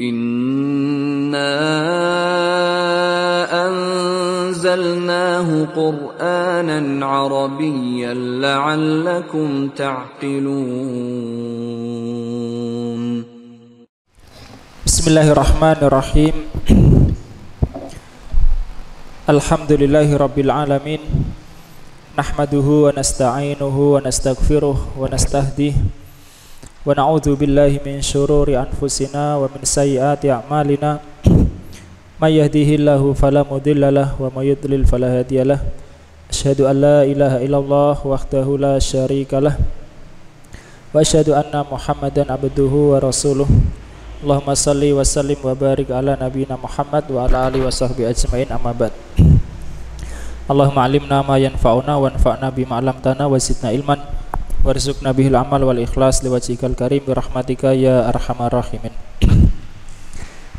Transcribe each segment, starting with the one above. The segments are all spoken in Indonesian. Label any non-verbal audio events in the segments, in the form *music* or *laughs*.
إنا أنزلناه قرآنا عربيا لعلكم تعقلون. بسم الله الرحمن الرحيم الحمد لله رب العالمين نحمده ونستعينه ونستغفره ونستهديه ونعوذ بالله من شرور أنفسنا ومن سيئات أعمالنا من يهده الله فلا مضل له ومن يضلل فلا هادي له أشهد أن لا إله إلا الله وحده لا شريك له وأشهد أن محمدا عبده ورسوله اللهم صل وسلم وبارك على نبينا محمد وعلى آله وصحبه أجمعين أما بعد اللهم علمنا ما ينفعنا وانفعنا بما علمتنا وزدنا علما anfa'na bima 'allamtana wa zidna ilman warzuqna bihil amal wal ikhlas liwajhikal karim bi rahmatika ya arhamar rahimin.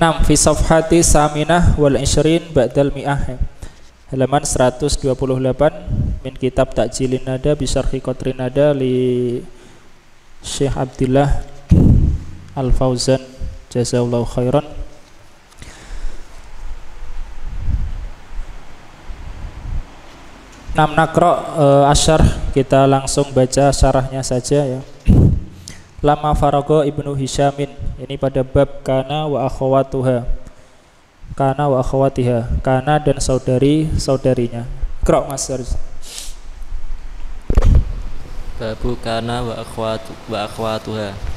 Nam fi safhati saminah wal ishrin ba'dal mi'ah halaman 128 min kitab Takjilin Nada bi syarhi Nada li Syekh Abdullah Al Fauzan Jazakallahu khairan. Nam nakro uh, asyar kita langsung baca syarahnya saja ya. *clears throat* Lama farago ibnu Hisyamin ini pada bab kana wa akhwatuha. Kana wa akhwatiha. Kana dan saudari saudarinya. Krok Mas Haris. Babu kana wa akhwatu wa akhwatuha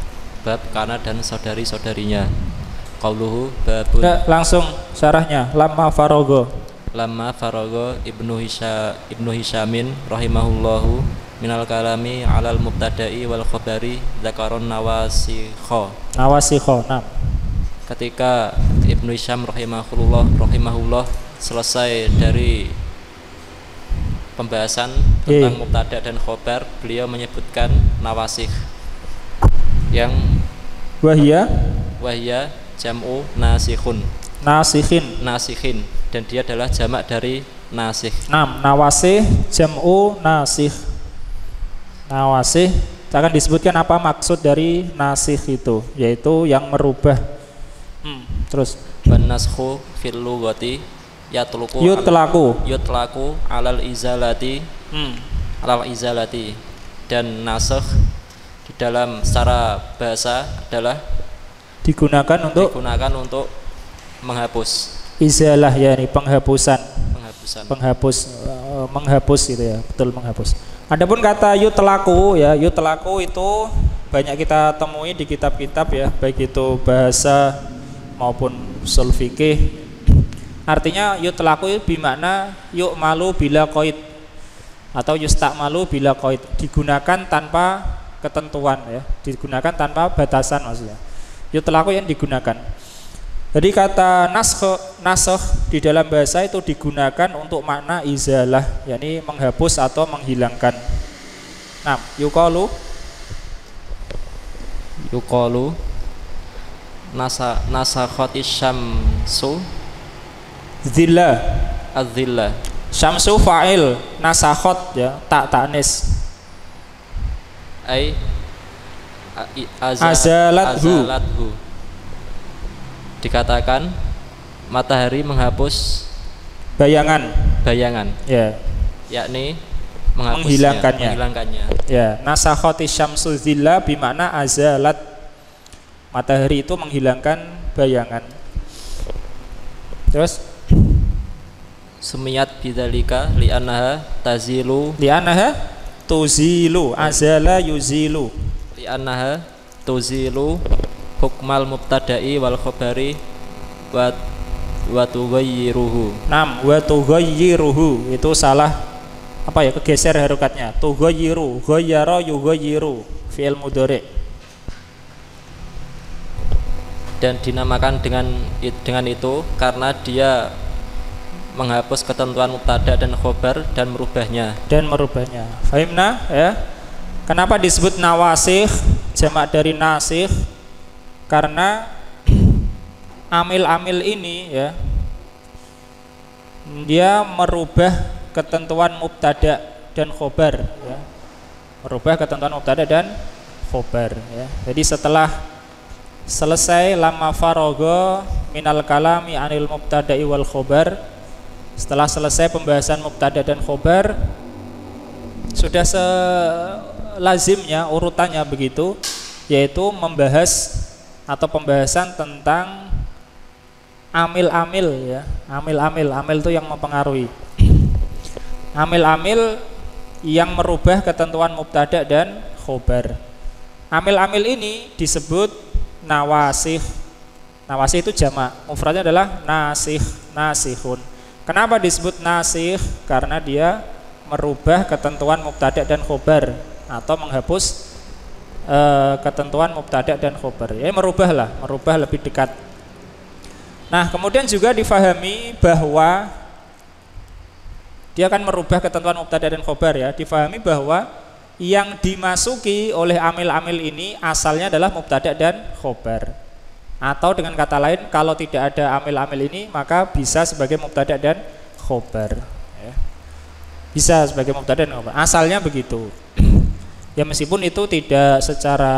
bab kana dan saudari-saudarinya. Qauluhu babun Nggak, langsung syarahnya lama farogo. Lama farago Ibnu Hisya Ibnu Hisyamin rahimahullahu minal kalami alal mubtada'i wal khabari dzakaron nawasikha. Nawasikho. Nam. Ketika Ibnu Hisyam rahimahullah rahimahullah selesai dari pembahasan tentang Iya. mubtada dan khobar, beliau menyebutkan nawasikh yang Wahia wahya jam'u nasikhun nasikhin. nasikhin dan dia adalah jamak dari nasikh Nam, nawasih jam'u nasikh. Nawasih akan disebutkan apa maksud dari nasikh itu, yaitu yang merubah. Hmm, terus wan naskhu fil lughati yatluqu al- yutlaku. yutlaku alal izalati Hmm. alal izalati dan nasakh di dalam secara bahasa adalah Digunakan untuk digunakan untuk menghapus izalah ya ini penghapusan, penghapusan penghapus eh, menghapus gitu ya, betul menghapus. Adapun kata yutlaku ya, yutlaku itu banyak kita temui di kitab-kitab ya, baik itu bahasa maupun usul fikih. Artinya yutlaku itu bimakna yuk malu bila koid atau yustak malu bila koid digunakan tanpa ketentuan ya, digunakan tanpa batasan maksudnya. Yutlaku yang digunakan. Jadi kata naskh naskh di dalam bahasa itu digunakan untuk makna izalah, yakni menghapus atau menghilangkan. Nah, yukalu yuqalu nasa nasakhatis syamsu zilla. adzillah Syamsu fa'il nasakhot ya, tak taknis. ai Azalathu. azalathu. Dikatakan matahari menghapus Bayangan bayangan ya. yakni Menghilangkannya. menghilangkannya. Ya, nasakhoti syamsu zilla bimakna azalat. Matahari itu menghilangkan bayangan. Terus sumiyat bidzalika li'annaha tazilu li'anaha tuzilu azala yuzilu. li'annaha tuzilu hukmal mubtada'i wal khabari wa wa tughayyiruhu. Nam wa tughayyiruhu. Itu salah apa ya kegeser harokatnya. Tughayyiru ghayyara yughayyiru. Fi'il mudhari. Dan dinamakan dengan dengan itu karena dia menghapus ketentuan mubtada dan khobar dan merubahnya. Dan merubahnya. Fahimna ya. Kenapa disebut nawasikh jamak dari nasikh karena amil-amil ini ya dia merubah ketentuan mubtada dan khobar ya. merubah ketentuan mubtada dan khobar ya. jadi setelah selesai lama farogo minal kalami anil mubtada'i wal khobar setelah selesai pembahasan mubtada dan khobar sudah selazimnya urutannya begitu yaitu membahas atau pembahasan tentang amil-amil ya. Amil-amil amil itu yang mempengaruhi. Amil-amil yang merubah ketentuan mubtada dan khobar. Amil-amil ini disebut nawasih. Nawasih itu jamak. Mufradnya adalah nasih nasihun. Kenapa disebut nasih? Karena dia merubah ketentuan mubtada dan khobar atau menghapus uh, ketentuan mubtada dan khobar ya merubah lah merubah lebih dekat Nah, kemudian juga difahami bahwa dia akan merubah ketentuan mubtada dan khobar ya. Difahami bahwa yang dimasuki oleh amil-amil ini asalnya adalah mubtada dan khobar. Atau dengan kata lain, kalau tidak ada amil-amil ini maka bisa sebagai mubtada dan khobar. Ya. Bisa sebagai mubtada dan khobar. Asalnya begitu. Ya meskipun itu tidak secara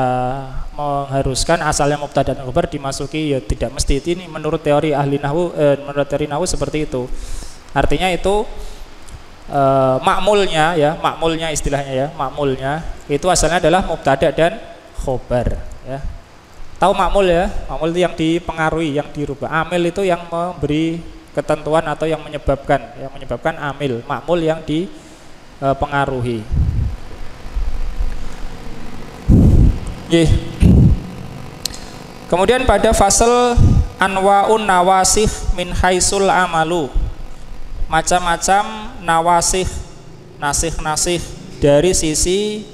mengharuskan asalnya mubtada dan khabar dimasuki ya tidak mesti ini menurut teori ahli nahwu eh, menurut teori nahwu seperti itu. Artinya itu eh, makmulnya ya, makmulnya istilahnya ya, makmulnya itu asalnya adalah mubtada dan khabar ya. Tahu makmul ya? Makmul itu yang dipengaruhi, yang dirubah. Amil itu yang memberi ketentuan atau yang menyebabkan, yang menyebabkan amil. Makmul yang dipengaruhi. Eh, Yeah. Kemudian pada fasal anwaun nawasih min haisul amalu. Macam-macam nawasih, nasih-nasih dari sisi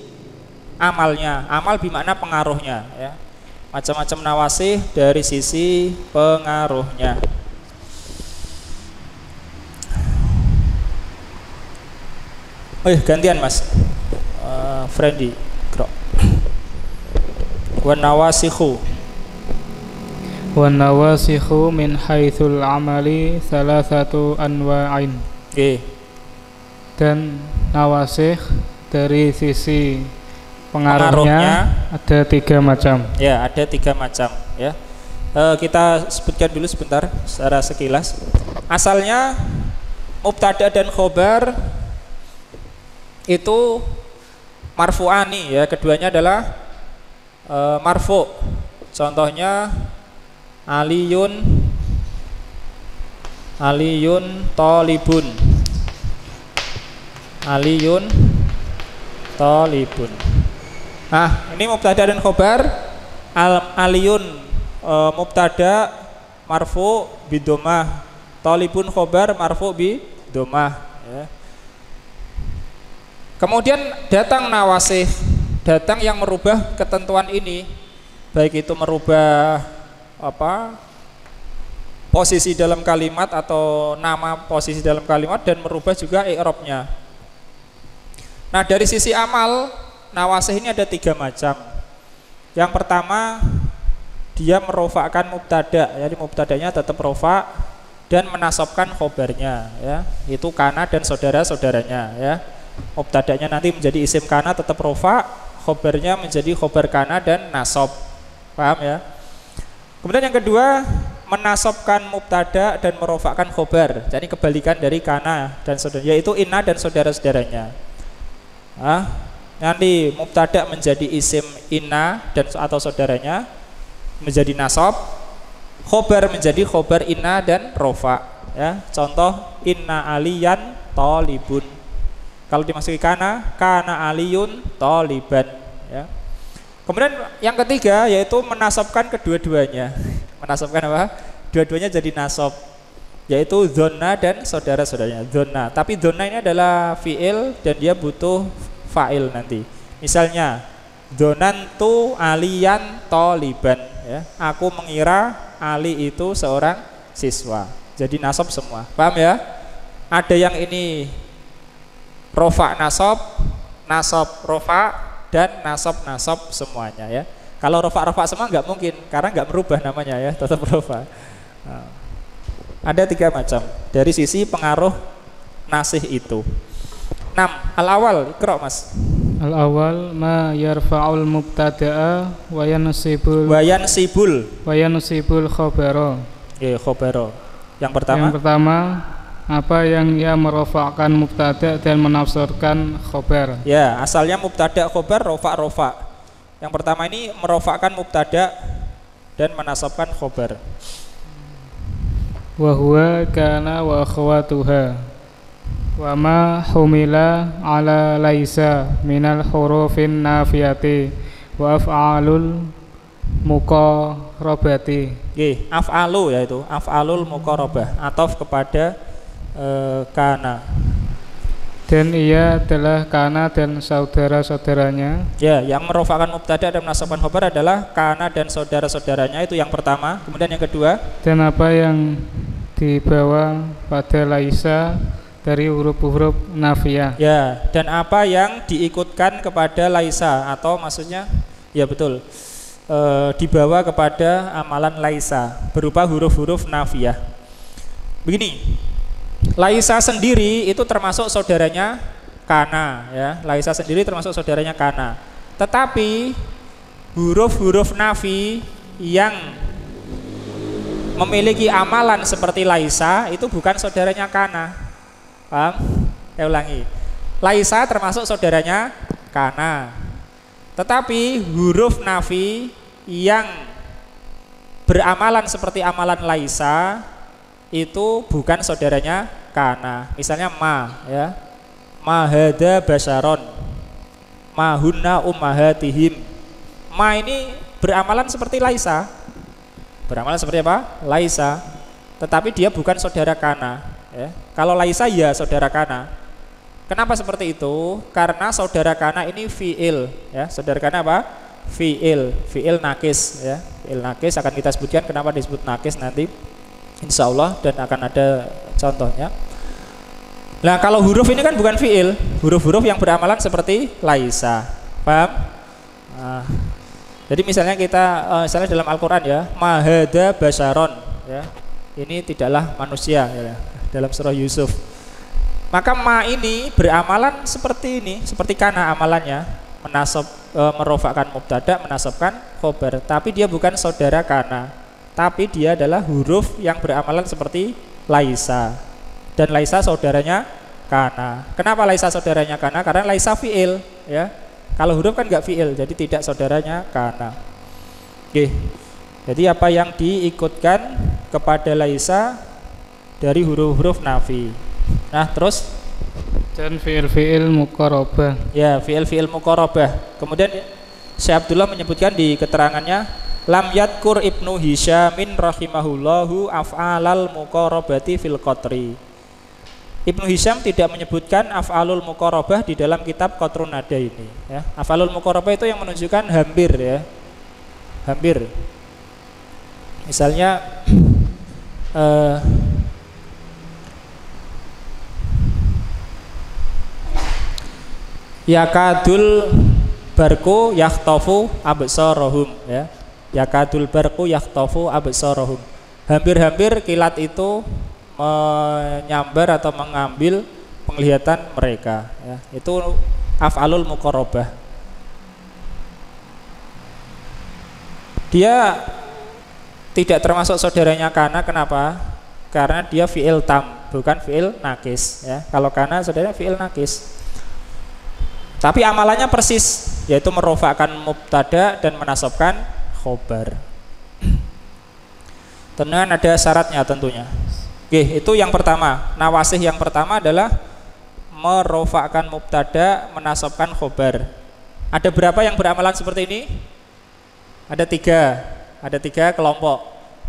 amalnya. Amal bermakna pengaruhnya ya. Macam-macam nawasih dari sisi pengaruhnya. Oh iya, gantian mas, uh, Friendly wa nawasikhu. Wa nawasikhu min haitsul amali salasatu anwa'in. Okay. dan nawasikh dari sisi pengaruhnya, pengaruhnya. ada tiga macam. Ya ada tiga macam ya. E, kita sebutkan dulu sebentar secara sekilas. Asalnya mubtada dan khobar itu marfu'ani ya. Keduanya adalah e, marfu contohnya aliyun aliyun tolibun. Aliyun tolibun. Nah ini mubtada dan khobar. Al aliyun e, mubtada marfu bidomah tolibun khobar marfu bidomah ya. kemudian datang nawasih datang yang merubah ketentuan ini baik itu merubah apa posisi dalam kalimat atau nama posisi dalam kalimat dan merubah juga i'rabnya. Nah, dari sisi amal nawasih ini ada tiga macam. Yang pertama dia merofakkan mubtada, jadi mubtadanya tetap rofa dan menasobkan khobarnya ya. Itu kana dan saudara-saudaranya ya. Mubtadanya nanti menjadi isim kana tetap rofa, khobarnya menjadi khobar kana dan nasob. Paham ya? Kemudian yang kedua menasobkan mubtada dan merofakkan khobar. Jadi kebalikan dari kana dan saudara yaitu inna dan saudara-saudaranya. Ah, nanti mubtada menjadi isim inna dan atau saudaranya menjadi nasob. Khobar menjadi khobar inna dan rofa ya contoh inna aliyan tolibun kalau dimasuki kana, kana aliyun toliban. Ya. Kemudian yang ketiga yaitu menasabkan kedua-duanya. *laughs* Menasabkan apa? Dua-duanya jadi nasab. Yaitu zona dan saudara-saudaranya. Zona. Tapi zona ini adalah fiil dan dia butuh fa'il nanti. Misalnya tu aliyan toliban. Ya. Aku mengira Ali itu seorang siswa. Jadi nasab semua. Paham ya? Ada yang ini rofa nasab, nasab rofa dan nasab nasab semuanya ya. Kalau rofa rofa semua nggak mungkin karena nggak berubah namanya ya, tetap rofa. Nah, ada tiga macam dari sisi pengaruh nasih itu. Enam al awal, kerok mas. Al awal ma yarfa'ul mubtada'a wa yansibul Wayan sibul. wa yansibul khabara. Ya, khobaro. Yang pertama, Yang pertama apa yang ia merofakkan mubtada dan menafsirkan khobar. ya asalnya mubtada khobar rofa rofa. Yang pertama ini merofakkan mubtada dan menasabkan khobar. Wa huwa kana wa akhwatuha. Wa ma humila ala laisa minal hurufin nafiyati wa af'alul muqarrabati. Oke, af'alu yaitu af'alul muqarrabah atof kepada eh, kana. Dan ia adalah kana dan saudara-saudaranya Ya, yang merofakkan mubtada dan menasabkan khobar adalah kana dan saudara-saudaranya itu yang pertama. Kemudian yang kedua, dan apa yang dibawa pada laisa dari huruf-huruf nafiyah. ya, dan apa yang diikutkan kepada laisa atau maksudnya ya betul. eh, dibawa kepada amalan laisa berupa huruf-huruf nafiyah. Begini, Laisa sendiri itu termasuk saudaranya Kana ya. Laisa sendiri termasuk saudaranya Kana. Tetapi huruf-huruf nafi yang memiliki amalan seperti Laisa itu bukan saudaranya Kana. Paham? Saya ulangi. Laisa termasuk saudaranya Kana. Tetapi huruf nafi yang beramalan seperti amalan Laisa itu bukan saudaranya kana. Misalnya ma ya. Mahada basaron. Mahunna ummahatihim. Ma ini beramalan seperti Laisa. Beramalan seperti apa? Laisa. Tetapi dia bukan saudara kana ya. Kalau Laisa ya saudara kana. Kenapa seperti itu? Karena saudara kana ini fiil ya. Saudara kana apa? Fiil, fiil nakis ya. Fiil nakis akan kita sebutkan kenapa disebut nakis nanti Insya Allah dan akan ada contohnya. Nah kalau huruf ini kan bukan fiil, huruf-huruf yang beramalan seperti laisa, paham? Nah, jadi misalnya kita, uh, misalnya dalam Al-Quran ya, mahada basaron, ya, ini tidaklah manusia, ya, dalam surah Yusuf. Maka ma ini beramalan seperti ini, seperti kana amalannya, menasab, e, merofakkan mubtada, menasabkan khobar, tapi dia bukan saudara kana tapi dia adalah huruf yang beramalan seperti laisa dan laisa saudaranya kana. Kenapa laisa saudaranya kana? Karena laisa fiil ya. Kalau huruf kan nggak fiil, jadi tidak saudaranya kana. Oke. Jadi apa yang diikutkan kepada laisa dari huruf-huruf nafi. Nah, terus dan fiil-fiil muqarrabah. ya fiil-fiil muqarrabah. Kemudian Syekh Abdullah menyebutkan di keterangannya Lam yadkur Ibnu Hisyamin rahimahullahu af'alal muqarabati fil qatri. Ibnu Hisyam tidak menyebutkan af'alul muqarabah di dalam kitab Qatrun Nada ini ya. Af'alul muqarabah itu yang menunjukkan hampir ya. Hampir. Misalnya *clears throat* eh, Yakadul barku yahtofu absarahum ya yakadul barku yahtofu absarahum. Hampir-hampir kilat itu menyambar atau mengambil penglihatan mereka ya. Itu af'alul muqarrabah. Dia tidak termasuk saudaranya kana kenapa? Karena dia fiil tam bukan fiil nakis ya. Kalau kana saudaranya fiil nakis tapi amalannya persis yaitu merofakkan mubtada dan menasabkan khobar. Tentunya ada syaratnya tentunya. Oke, itu yang pertama. Nawasih yang pertama adalah merofakkan mubtada, menasabkan khobar. Ada berapa yang beramalan seperti ini? Ada tiga. Ada tiga kelompok.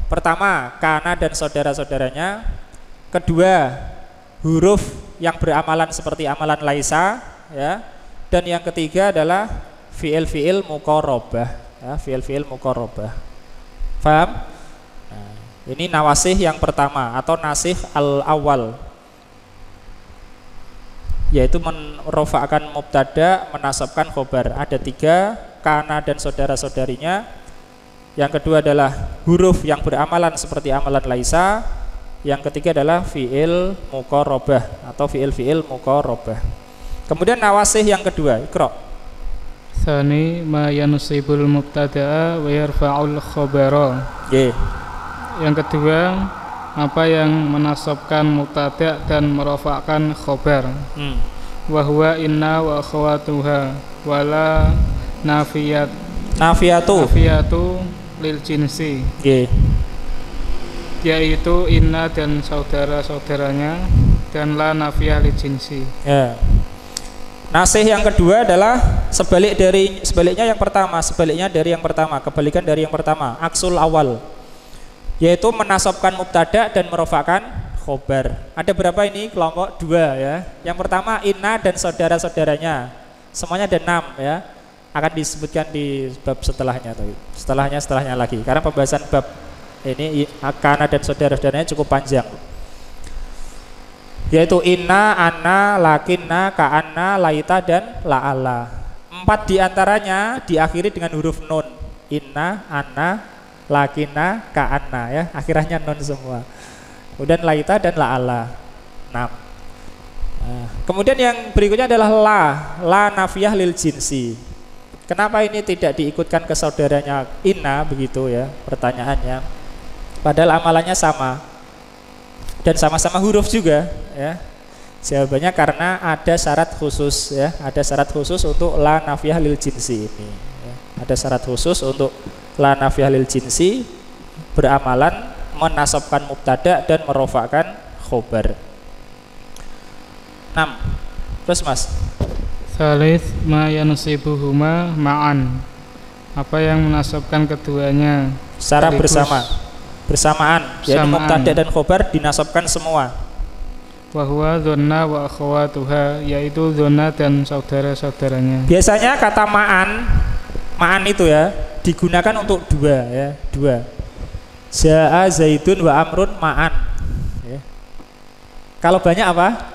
Pertama, kana dan saudara-saudaranya. Kedua, huruf yang beramalan seperti amalan laisa, ya. Dan yang ketiga adalah fiil-fiil mukorobah ya, fiil-fiil mukorobah Faham? Nah, ini nawasih yang pertama atau nasih al-awal yaitu merofakkan mubtada, menasabkan khobar. Ada tiga, kana dan saudara-saudarinya. Yang kedua adalah huruf yang beramalan seperti amalan laisa. Yang ketiga adalah fiil mukorobah atau fiil-fiil mukorobah. Kemudian nawasih yang kedua, ikro. Thani ma yansibul mubtada'a wa yarfa'ul khabara. Nggih. Yang kedua, apa yang menasabkan mubtada' dan merofakkan khobar. Hmm. Wa huwa inna wa akhawatuha wala nafiyat Nafiatu. nafiyatu lil jinsi Nggih. yaitu inna dan saudara-saudaranya dan la nafiyah lil jinsi. Ya. Nasih yang kedua adalah sebalik dari sebaliknya yang pertama, sebaliknya dari yang pertama, kebalikan dari yang pertama, aksul awal. Yaitu menasabkan mubtada dan merofakan khobar. Ada berapa ini kelompok? Dua ya. Yang pertama inna dan saudara-saudaranya. Semuanya ada enam ya. Akan disebutkan di bab setelahnya. Setelahnya setelahnya lagi. Karena pembahasan bab ini akana dan saudara-saudaranya cukup panjang yaitu inna, anna, lakinna, ka'anna, laita dan la'ala. Empat di antaranya diakhiri dengan huruf nun. Inna, anna, lakinna, ka'anna ya. Akhirnya nun semua. Kemudian laita dan la'ala. Enam. Nah, kemudian yang berikutnya adalah la, la nafiyah lil jinsi. Kenapa ini tidak diikutkan ke saudaranya inna begitu ya pertanyaannya? Padahal amalannya sama dan sama-sama huruf juga ya jawabannya karena ada syarat khusus ya. Ada syarat khusus untuk la nafiyah lil jinsi ini ya. ada syarat khusus untuk la nafiyah lil jinsi beramalan menasabkan mubtada dan merofakkan khobar. 6 terus mas? Salis ma yansibuhuma ma'an. Apa yang menasabkan keduanya? Secara bersama. Bersamaan. Bersamaan. mubtada dan khobar dinasabkan semua Bahwa zona wa akhawatuha yaitu zona dan saudara-saudaranya. Biasanya kata ma'an, ma'an itu ya digunakan untuk dua ya, dua. Ja'a Zaidun wa Amrun ma'an. Ya. Kalau banyak apa?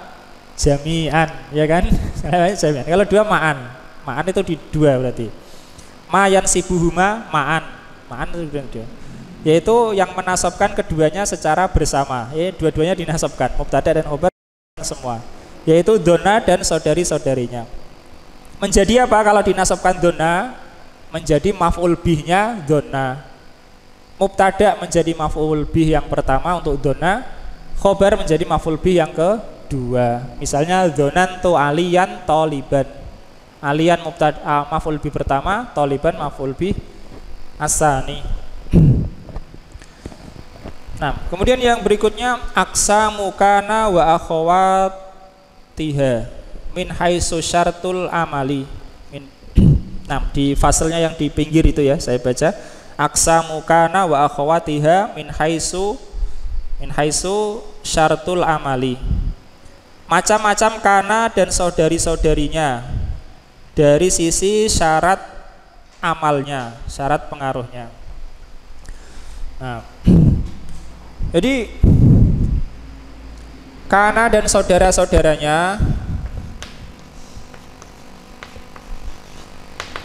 Jami'an, ya kan? *laughs* Jami'an. Kalau dua ma'an, ma'an itu di dua berarti. Ma'yan sibuhuma ma'an, ma'an itu dua. Yaitu yang menasabkan keduanya secara bersama. Ya, dua-duanya dinasabkan, mubtada dan khobar semua. Yaitu dona dan saudari-saudarinya. Menjadi apa kalau dinasabkan dona? Menjadi maf'ul bihnya dona. Mubtada menjadi maf'ul bih yang pertama untuk dona. Khobar menjadi maf'ul bih yang kedua. Misalnya donan tu aliyan toliban. Aliyan mubtada ah, maf'ul bih pertama, toliban maf'ul bih asani. Nah, kemudian yang berikutnya aksa mukana wa akhawatiha min haitsu syartul amali. Min *clears throat* Nah, di fasilnya yang di pinggir itu ya, saya baca aksa mukana wa akhawatiha min haitsu min haitsu syartul amali. Macam-macam kana dan saudari-saudarinya dari sisi syarat amalnya, syarat pengaruhnya. Nah, *clears throat* jadi Kana dan saudara-saudaranya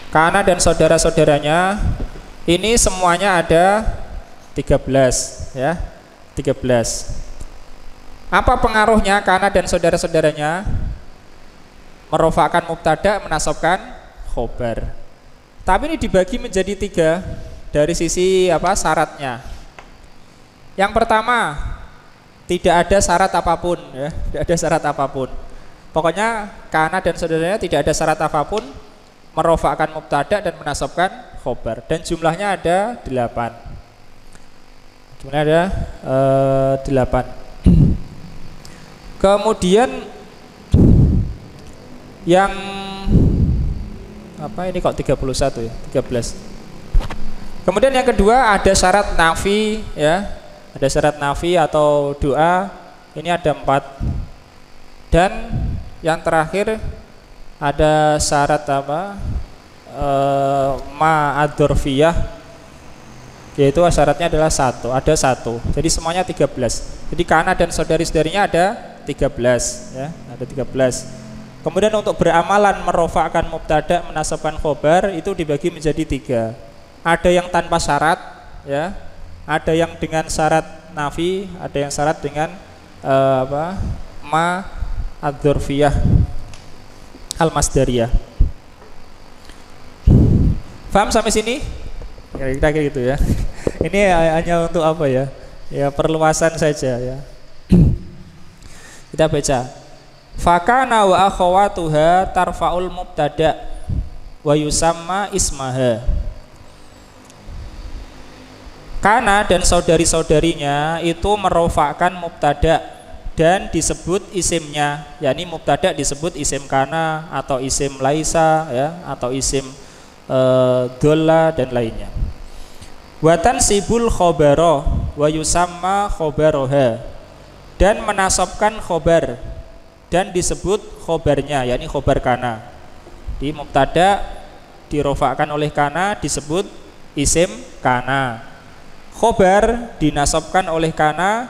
Kana dan saudara-saudaranya ini semuanya ada 13 ya. 13. Apa pengaruhnya Kana dan saudara-saudaranya? Merofakkan mubtada, menasabkan khobar. Tapi ini dibagi menjadi tiga dari sisi apa syaratnya. Yang pertama, tidak ada syarat apa pun ya, tidak ada syarat apa pun. Pokoknya kana dan saudaranya tidak ada syarat apa pun merofakkan mubtada dan menasabkan khobar dan jumlahnya ada delapan. Jumlahnya ada eh, delapan. Kemudian yang apa ini kok 31 ya? 13. Kemudian yang kedua ada syarat nafi ya. Ada syarat nafi atau doa. Ini ada empat. Dan yang terakhir ada syarat apa? E, ma adorfiyah yaitu syaratnya adalah satu ada satu jadi semuanya 13 jadi kana dan saudari-saudarinya ada 13 ya ada 13 kemudian untuk beramalan merofakkan mubtada menasabkan khobar itu dibagi menjadi tiga ada yang tanpa syarat ya ada yang dengan syarat nafi ada yang syarat dengan eh, apa ma adzurfiyah al masdariyah Paham sampai sini? Kira-kira gitu ya. *laughs* Ini hanya untuk apa ya? Ya perluasan saja ya. *clears throat* Kita baca. Fakana wa akhawatuha tarfaul mubtada wa yusamma ismaha. Kana dan saudari-saudarinya itu merofakkan mubtada dan disebut isimnya, yakni mubtada disebut isim kana atau isim laisa ya atau isim e, dolla dan lainnya. Watan sibul khobaro wa yusamma khobaroha dan menasobkan khobar dan disebut khobarnya yakni khobar kana. Di mubtada dirofakkan oleh kana disebut isim kana khobar dinasabkan oleh kana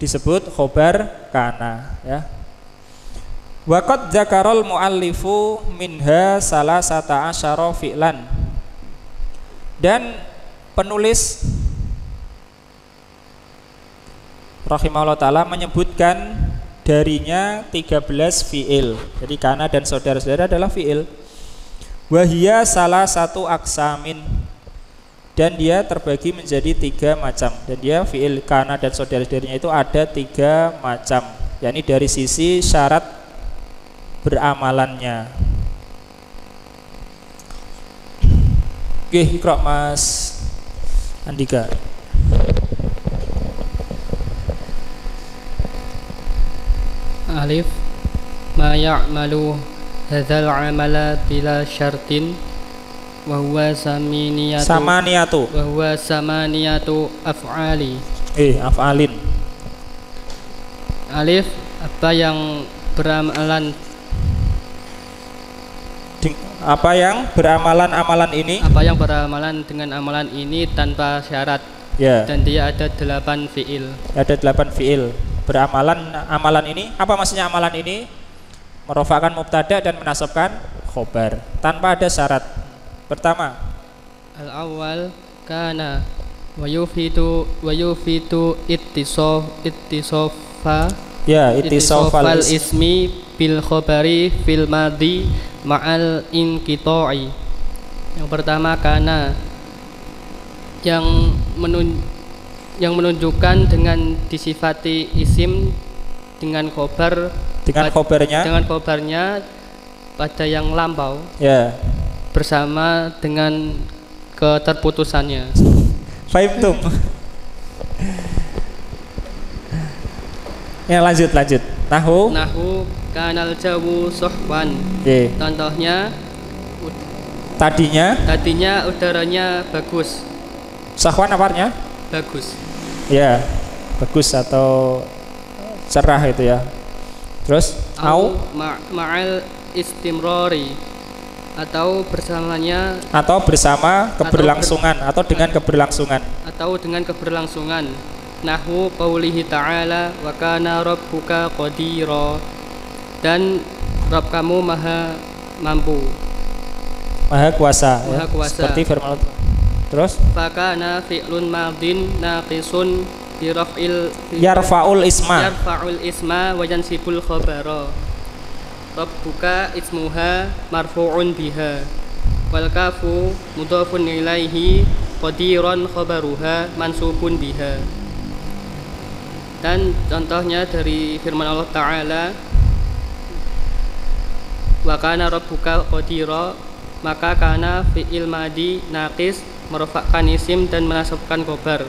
disebut khobar kana ya Waqad zakarul muallifu minha salah sata asyara fi'lan dan penulis rahimahullah taala menyebutkan darinya 13 fi'il. Jadi kana dan saudara-saudara adalah fi'il. Wahia salah satu aksamin dan dia terbagi menjadi tiga macam. Dan dia fiil kana dan saudara-saudaranya itu ada tiga macam. Yakni dari sisi syarat beramalannya. Oke ikra mas Andika. Alif. Ma ya'malu hadzal amala bila syartin Wahwa saminiyatu. Samaniatu Wahwa samaniyatu af'ali. Eh af'alin. Alif Apa yang beramalan? Apa yang beramalan amalan ini? Apa yang beramalan dengan amalan ini tanpa syarat. Ya. Dan dia ada delapan fi'il. Ada delapan fi'il. Beramalan amalan ini Apa maksudnya amalan ini? Merofakan mubtada dan menasabkan khobar. Tanpa ada syarat Pertama, al-awwal kana wa yufitu wa yufitu ittisof ittisofa ya ittisofal ismi bil khabari fil madi ma'al inqita'i. Yang pertama kana yang menun yang menunjukkan dengan disifati isim dengan khobar dengan khobarnya. dengan khobarnya pada yang lampau. Ya bersama dengan keterputusannya. tum. ya lanjut lanjut. Nahu. Nahu kanal jawu sohwan. Okay. Contohnya tadinya tadinya udaranya bagus. Sahwan apanya? Bagus. Ya, bagus atau cerah itu ya. Terus au ma'al istimrori atau bersamanya atau bersama keberlangsungan atau, ber, atau dengan keberlangsungan. Atau dengan keberlangsungan. Nahu qaulihi ta'ala wa kana rabbuka qadira. Dan Rabb kamu maha mampu. Maha kuasa maha ya. kuasa. Seperti firman Allah. Terus? Fakana fi'lun madin naqisun bi raf'il yarfa'ul isma. Yarfa'ul isma wa yansibul khabara Rabbuka ismuha marfu'un biha. Wal kafu mudhafun ilaihi qadiran khabaruha mansubun biha. Dan contohnya dari firman Allah taala wa kana rabbuka qadira maka kana fi'il madi naqis merofakkan isim dan menasabkan khobar.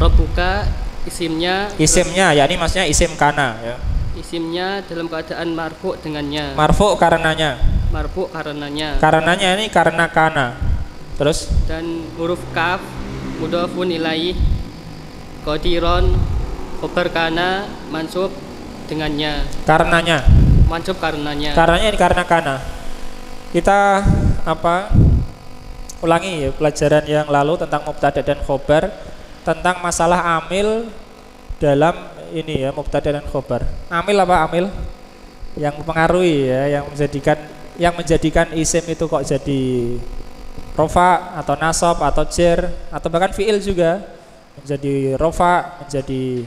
Rabbuka isimnya isimnya yakni maksudnya isim kana ya isimnya dalam keadaan marfu dengannya. Marfu karenanya. Marfu karenanya. Karenanya ini karena kana. Terus? Dan huruf kaf mudhafun ilaih qadiron khobar kana mansub dengannya. Karenanya. Mansub karenanya. Karenanya ini karena kana. Kita apa ulangi ya pelajaran yang lalu tentang mubtada dan khobar tentang masalah amil dalam ini ya mubtada dan khobar. Amil apa amil? Yang mempengaruhi ya, yang menjadikan yang menjadikan isim itu kok jadi rofa atau nasab atau jer atau bahkan fiil juga menjadi rofa, menjadi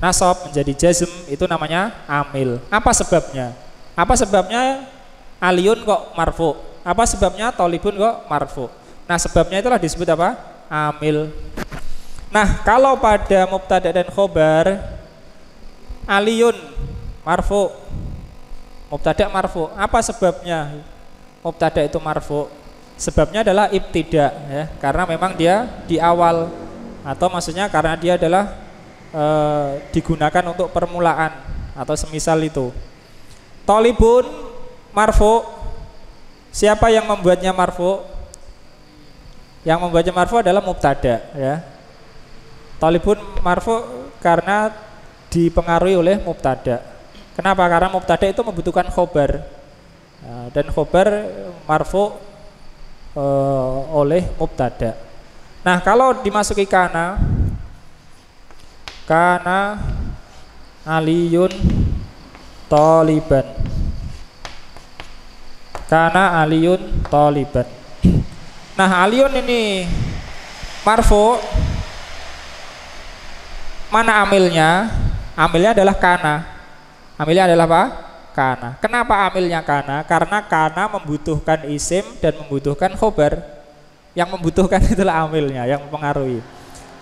nasab, menjadi jazm itu namanya amil. Apa sebabnya? Apa sebabnya aliun kok marfu? Apa sebabnya tolibun kok marfu? Nah sebabnya itulah disebut apa? Amil. Nah kalau pada mubtada dan khobar aliyun marfu. Mubtada marfu. Apa sebabnya mubtada itu marfu? Sebabnya adalah ibtida ya karena memang dia di awal. Atau maksudnya karena dia adalah e, digunakan untuk permulaan atau semisal itu. Tolibun marfu. Siapa yang membuatnya marfu? Yang membuatnya marfu adalah mubtada ya Talibun marfu karena dipengaruhi oleh mubtada. Kenapa? Karena mubtada itu membutuhkan khobar. Nah, dan khobar marfu uh, oleh mubtada. Nah, kalau dimasuki kana kana aliyun taliban. Kana aliyun taliban. Nah, aliyun ini marfu Mana amilnya? Amilnya adalah kana. Amilnya adalah apa? Kana. Kenapa amilnya kana? Karena kana membutuhkan isim dan membutuhkan khobar. Yang membutuhkan *laughs* itulah amilnya, yang mempengaruhi.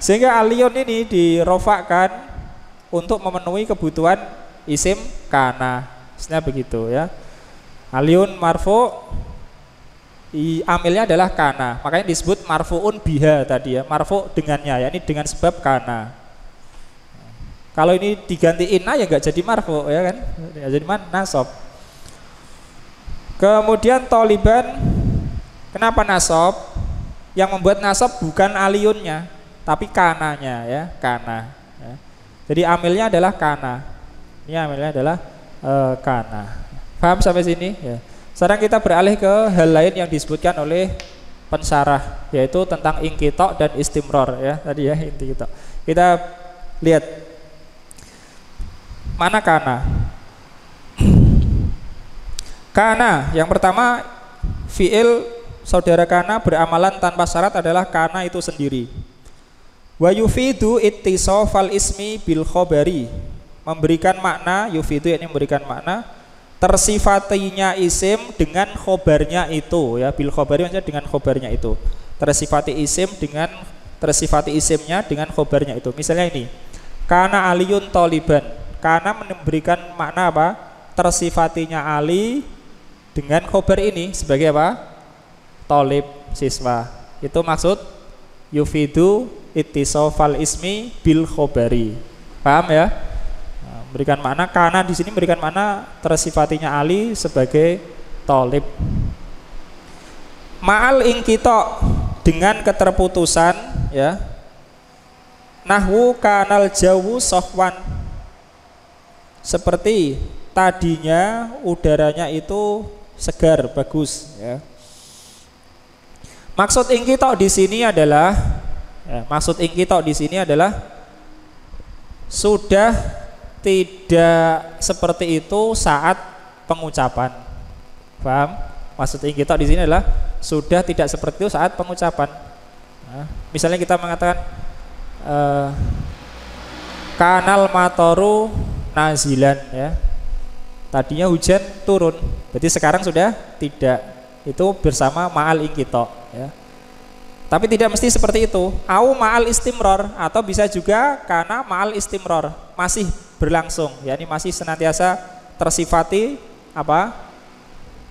Sehingga alion ini dirofakkan untuk memenuhi kebutuhan isim kana. Sebenarnya begitu ya. Alion marfu I, amilnya adalah kana makanya disebut marfuun biha tadi ya marfu dengannya ya ini dengan sebab kana kalau ini diganti inna ya nggak jadi marfu ya kan? Ya jadi man nasab. Kemudian toliban kenapa nasab? Yang membuat nasab bukan aliyunnya, tapi kananya ya, kana. Ya. Jadi amilnya adalah kana. Ini amilnya adalah uh, kana. Paham sampai sini? Ya. Sekarang kita beralih ke hal lain yang disebutkan oleh pensarah yaitu tentang ingkitok dan istimror ya tadi ya inti. Kita lihat Mana kana? Kana. Yang pertama fiil saudara kana beramalan tanpa syarat adalah kana itu sendiri. Wa yufidu ittisafal ismi bil khobari memberikan makna yufidu ini memberikan makna tersifatinya isim dengan khobarnya itu ya bil khobari maksudnya dengan khobarnya itu. Tersifati isim dengan tersifati isimnya dengan khobarnya itu. Misalnya ini kana aliyun toliban karena memberikan makna apa? Tersifatinya Ali dengan khobar ini sebagai apa? Tolib siswa. Itu maksud yufidu ittisofal ismi bil khobari. Paham ya? Nah, memberikan makna karena di sini memberikan makna tersifatinya Ali sebagai tolib. Ma'al ingkito dengan keterputusan ya. Nahwu kanal jawu sohwan seperti tadinya udaranya itu segar bagus ya. Maksud ingkitok di sini adalah ya, maksud ingkitok di sini adalah sudah tidak seperti itu saat pengucapan. Paham? Maksud ingkitok di sini adalah sudah tidak seperti itu saat pengucapan. Nah, misalnya kita mengatakan uh, kanal matoru nazilan ya. Tadinya hujan turun, berarti sekarang sudah tidak. Itu bersama ma'al ingkito ya. Tapi tidak mesti seperti itu. Au ma'al istimror atau bisa juga karena ma'al istimror masih berlangsung, ya ini masih senantiasa tersifati apa?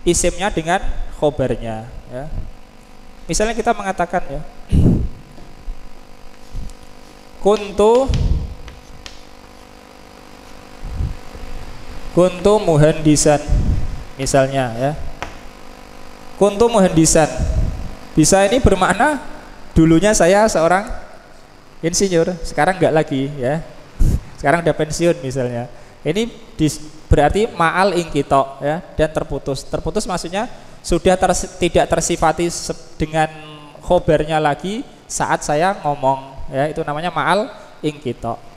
isimnya dengan khobarnya ya. Misalnya kita mengatakan ya. *clears throat* Kuntu kuntu muhandisan misalnya ya. Kuntu muhandisan. Bisa ini bermakna dulunya saya seorang insinyur sekarang enggak lagi ya. Sekarang udah pensiun misalnya. Ini dis, berarti ma'al ingkito ya dan terputus. Terputus maksudnya sudah ters, tidak tersifati dengan khobarnya lagi saat saya ngomong ya. Itu namanya ma'al ingkito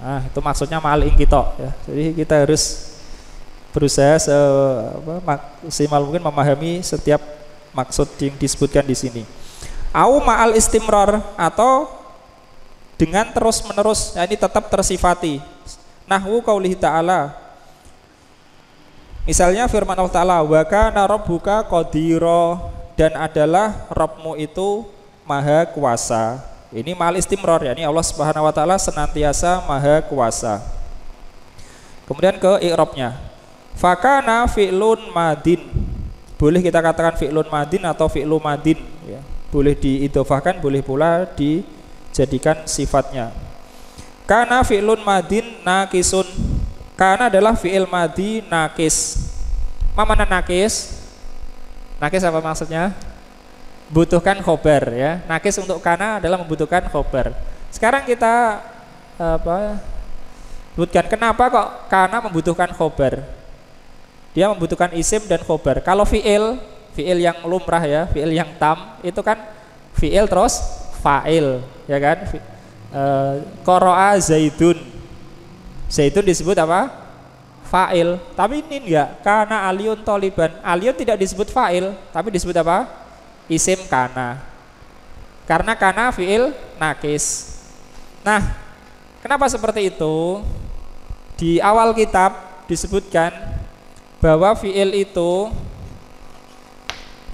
Nah, itu maksudnya ma'al ingkito ya. Jadi kita harus berusaha se apa, maksimal mungkin memahami setiap maksud yang disebutkan di sini. Au ma'al istimrar atau dengan terus menerus ya ini tetap tersifati. Nahwu qaulihi ta'ala Misalnya firman Allah Ta'ala Wa kana rabbuka qadira Dan adalah Rabbmu itu maha kuasa Ini mal istimror ya Ini Allah Subhanahu Wa Ta'ala senantiasa maha kuasa Kemudian ke i'rabnya Fakana fi'lun madin Boleh kita katakan fi'lun madin atau fi'lu madin ya. Boleh diidofahkan, boleh pula dijadikan sifatnya Kana fi'lun madin nakisun Kana adalah fi'il madi nakis Ma mana nakis? Nakis apa maksudnya? Butuhkan khobar ya. Nakis untuk kana adalah membutuhkan khobar. Sekarang kita apa Sebutkan kenapa kok kana membutuhkan khobar? Dia membutuhkan isim dan khobar. Kalau fi'il Fi'il yang lumrah ya Fi'il yang tam Itu kan fi'il terus fa'il Ya kan? Koroa zaidun. Zaidun disebut apa? Fa'il. Tapi ini enggak. Karena aliun toliban. Aliun tidak disebut fa'il Tapi disebut apa? Isim kana Karena kana fi'il nakis Nah Kenapa seperti itu? Di awal kitab disebutkan bahwa fi'il itu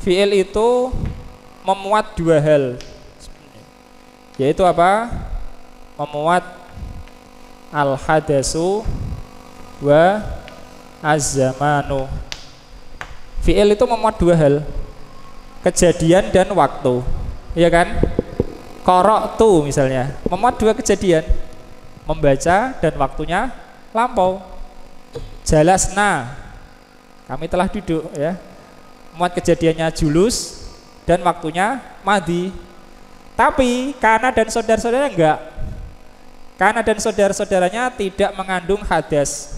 fi'il itu memuat dua hal yaitu apa? memuat al hadasu wa az-zamanu. Fi'il itu memuat dua hal. Kejadian dan waktu. Iya kan? Korok tu misalnya, memuat dua kejadian. Membaca dan waktunya lampau. Jalasna. Kami telah duduk ya. Memuat kejadiannya julus dan waktunya madi. Tapi karena dan saudara-saudara enggak karena dan saudara-saudaranya tidak mengandung hadas.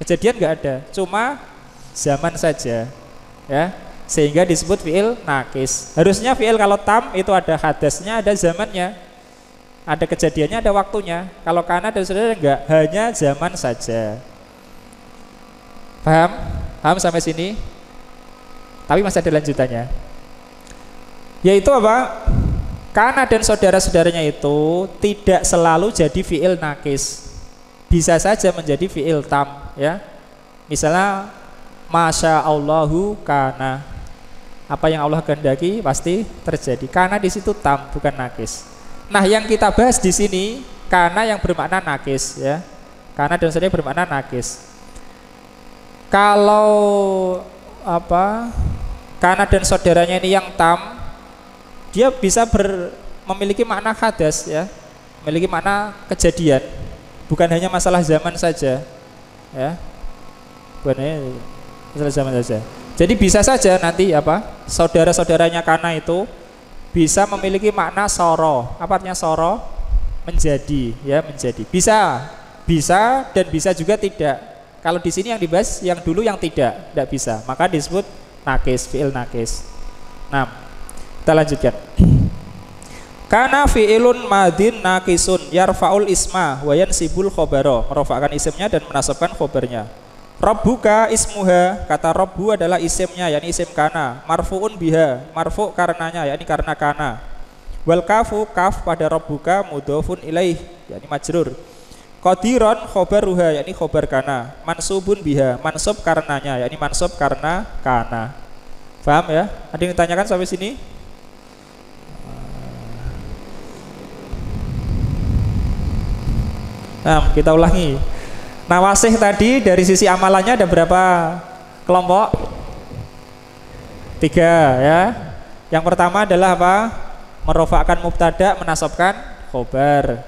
Kejadian nggak ada, cuma zaman saja. Ya, sehingga disebut fiil nakis. Harusnya fiil kalau tam itu ada hadasnya, ada zamannya. Ada kejadiannya, ada waktunya. Kalau karena dan saudara enggak, hanya zaman saja. Paham? Paham sampai sini? Tapi masih ada lanjutannya. Yaitu apa? Karena dan saudara-saudaranya itu tidak selalu jadi fiil nakis. Bisa saja menjadi fiil tam ya. Misalnya Masya Allahu karena apa yang Allah kehendaki pasti terjadi. Karena di situ tam bukan nakis. Nah, yang kita bahas di sini karena yang bermakna nakis ya. Karena dan saudara bermakna nakis. Kalau apa? Karena dan saudaranya ini yang tam dia bisa ber, memiliki makna hadas ya, memiliki makna kejadian, bukan hanya masalah zaman saja, ya, bukan hanya masalah zaman saja. Jadi bisa saja nanti apa saudara-saudaranya karena itu bisa memiliki makna soro. Apa artinya soro? Menjadi, ya menjadi. Bisa, bisa dan bisa juga tidak. Kalau di sini yang dibahas yang dulu yang tidak, tidak bisa. Maka disebut nakis, fiil nakis. Nah, kita lanjutkan. Karena fi'ilun madin nakisun yarfaul isma wa yansibul khobaro merofakkan isimnya dan menasabkan khobarnya. Rabbuka ismuha kata Rabbu adalah isimnya yakni isim kana marfuun biha marfu karenanya yakni karena kana wal kafu kaf pada Rabbuka mudofun ilaih yakni majrur Qadiron khobaruha yakni khobar kana mansubun biha mansub karenanya yakni mansub karena kana Paham ya? Ada yang ditanyakan sampai sini? Nah, kita ulangi. Nawasih tadi dari sisi amalannya ada berapa kelompok? Tiga ya. Yang pertama adalah apa? Merofakkan mubtada, menasabkan khobar.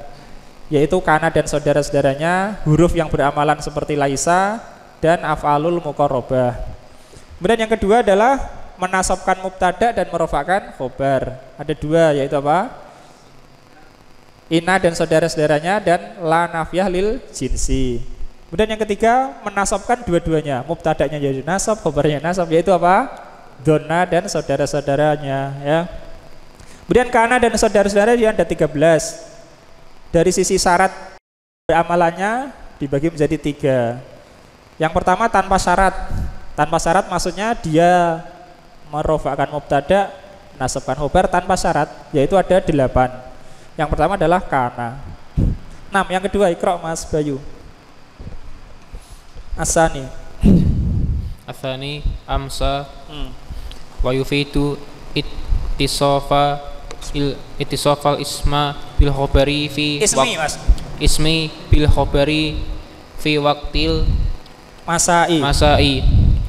Yaitu kana dan saudara-saudaranya huruf yang beramalan seperti laisa dan af'alul mukorobah. Kemudian yang kedua adalah menasabkan mubtada dan merofakkan khobar. Ada dua yaitu apa? Ina dan saudara-saudaranya dan la nafiyah lil jinsi. Kemudian yang ketiga menasabkan dua-duanya, mubtadanya jadi nasab, khobarnya nasab yaitu apa? Dona dan saudara-saudaranya ya. Kemudian kana dan saudara-saudara dia ada 13. Dari sisi syarat amalannya dibagi menjadi tiga. Yang pertama tanpa syarat. Tanpa syarat maksudnya dia merofakkan mubtada, nasabkan khobar tanpa syarat, yaitu ada delapan. Yang pertama adalah kana. Enam, yang kedua ikro Mas Bayu. Asani. *clears throat* athani amsa Hmm. wa yufidu ittisafa il ittisafal isma bil khabari fi Ismi Mas. ismi bil khabari fi waqtil Masai. masai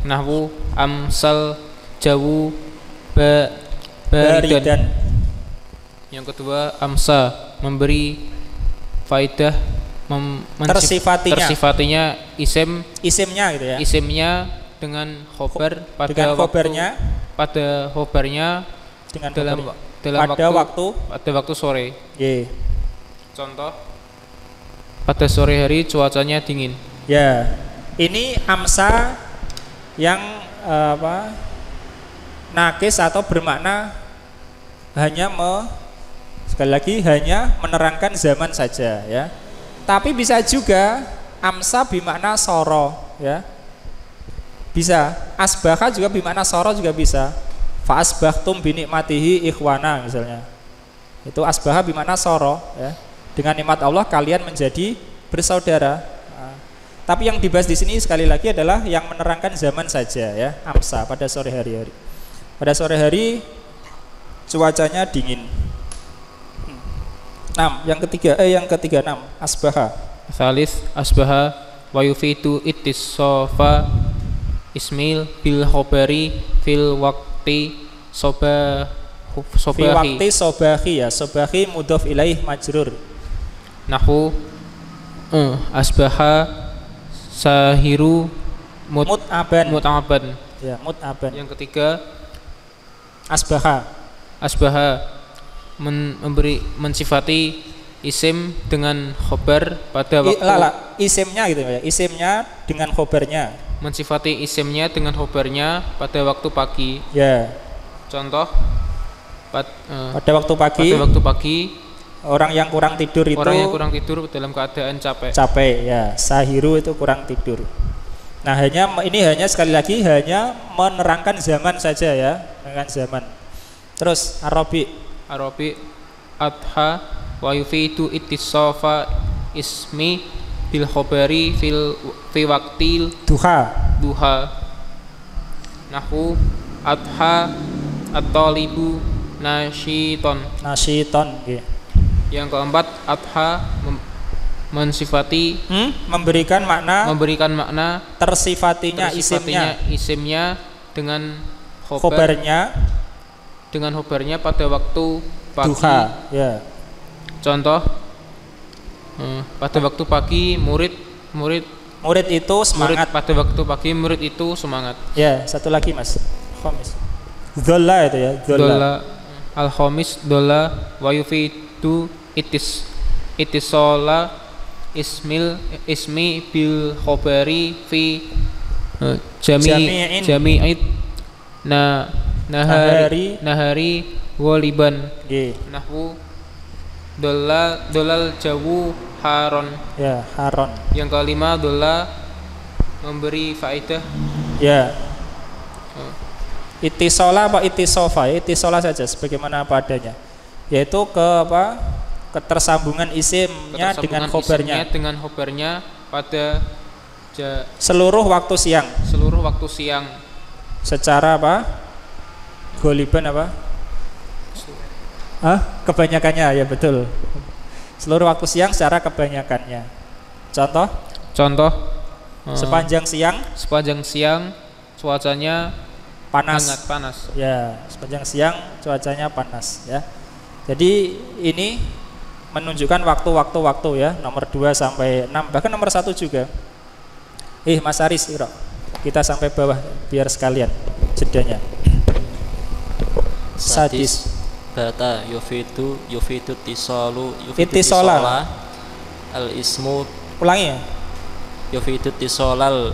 nahwu amsal jawu ba baridan Baridan. yang kedua amsa memberi faidah mem, Tersifatinya. tersifatinya isim Isimnya gitu ya. isimnya dengan khobar pada Dengan waktu khobarnya pada khobarnya dengan dalam khobarnya. wa- dalam pada waktu, pada waktu sore Ye. contoh pada sore hari cuacanya dingin Ya. Ini amsa yang eh, apa? Nakis atau bermakna hanya me sekali lagi hanya menerangkan zaman saja ya. Tapi bisa juga amsa bermakna soro ya. Bisa. Asbaha juga bermakna soro juga bisa. Fa asbahtum binikmatihi ikhwana misalnya. Itu asbaha bermakna soro ya. Dengan nikmat Allah kalian menjadi bersaudara. Nah, tapi yang dibahas di sini sekali lagi adalah yang menerangkan zaman saja ya, amsa pada sore hari-hari. Pada sore hari cuacanya dingin. Hmm. Enam, yang ketiga eh yang ketiga enam, asbaha. Salis asbaha wa yufidu ittisafa ismil bil khobari fil waqti soba sobahi waktu sobahi ya, sobahi mudhof ilaih majrur. nahwu eh, asbaha sahiru mut Mut'aban. mutaban Ya, mut'aban. yang ketiga Asbaha. asbaha men- memberi mensifati isim dengan khobar pada I, waktu lah, lah, isimnya gitu ya. Isimnya dengan khobarnya. mensifati isimnya dengan khobarnya pada waktu pagi Ya. contoh pad- eh, Pada waktu pagi pada waktu pagi orang yang kurang tidur itu orang yang kurang tidur dalam keadaan capek capek ya sahiru itu kurang tidur nah hanya ini hanya sekali lagi hanya menerangkan zaman saja ya menerangkan zaman terus arabi Arabi adha wa yufidu ittisafa ismi bil khobari fil fi waqtil duha. Duha. Nahwu adha at-talibu nasyiton. Nasyiton nggih. yang keempat adha mem- mensifati. Hmm? memberikan makna memberikan makna tersifatinya tersifatinya isimnya isimnya dengan khobar. Khobarnya dengan khobarnya pada waktu pagi. Duha ya. Contoh eh, pada waktu pagi murid murid murid itu murid semangat pada waktu pagi murid itu semangat. Ya satu lagi mas. Khamis. Zola itu ya Zola dola. Al khamis dola wa yufidu itis itisola ismil ismi bil khobari fi eh, jami jami'id na nahari nahari. Waliban Nggih. nahwu dola dolal jawu haron. Ya haron. Yang kelima dola memberi faedah. Ya. Itisola apa itisofa? Ya, itisola saja sebagaimana apa adanya. Yaitu ke apa? Ketersambungan isimnya dengan ketersambungan khobarnya. isimnya dengan khobarnya pada ja- seluruh waktu siang. Seluruh waktu siang. Secara apa goliban apa? Ah kebanyakannya ya betul. Seluruh waktu siang secara kebanyakannya. Contoh? Contoh? Eh, sepanjang siang? sepanjang siang cuacanya panas. hangat panas. Ya sepanjang siang cuacanya panas ya. Jadi ini menunjukkan waktu-waktu waktu ya. Nomor 2 sampai 6 bahkan nomor satu juga. Ih Mas Aris Iro kita sampai bawah biar sekalian jedanya sadis. Bata yufidu yufidu tisalu yufidu tisola. al ismu. Ulangi ya. Yufidu tisolal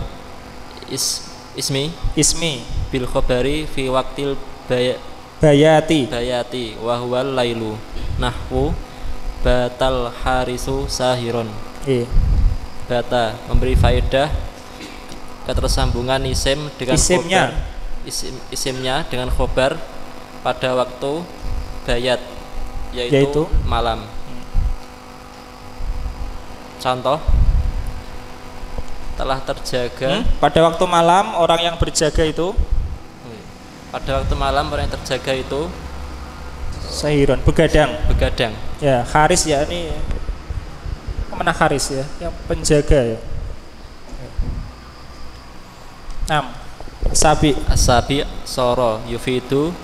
is ismi. Ismi. Bil khobari fi waktil baya, bayati. bayati. Wa huwal lailu nahwu batal harisu sahiron Iya. bata memberi faedah ketersambungan isim dengan Isimnya. khobar isim, isimnya dengan khobar pada waktu bayat yaitu, Yaitu? malam contoh telah terjaga Hmm? Pada waktu malam orang yang berjaga itu pada waktu malam orang yang terjaga itu sahiron begadang. begadang Ya, haris ya ini mana haris ya, yang penjaga ya. Enam. Sabi asabi soro yufidu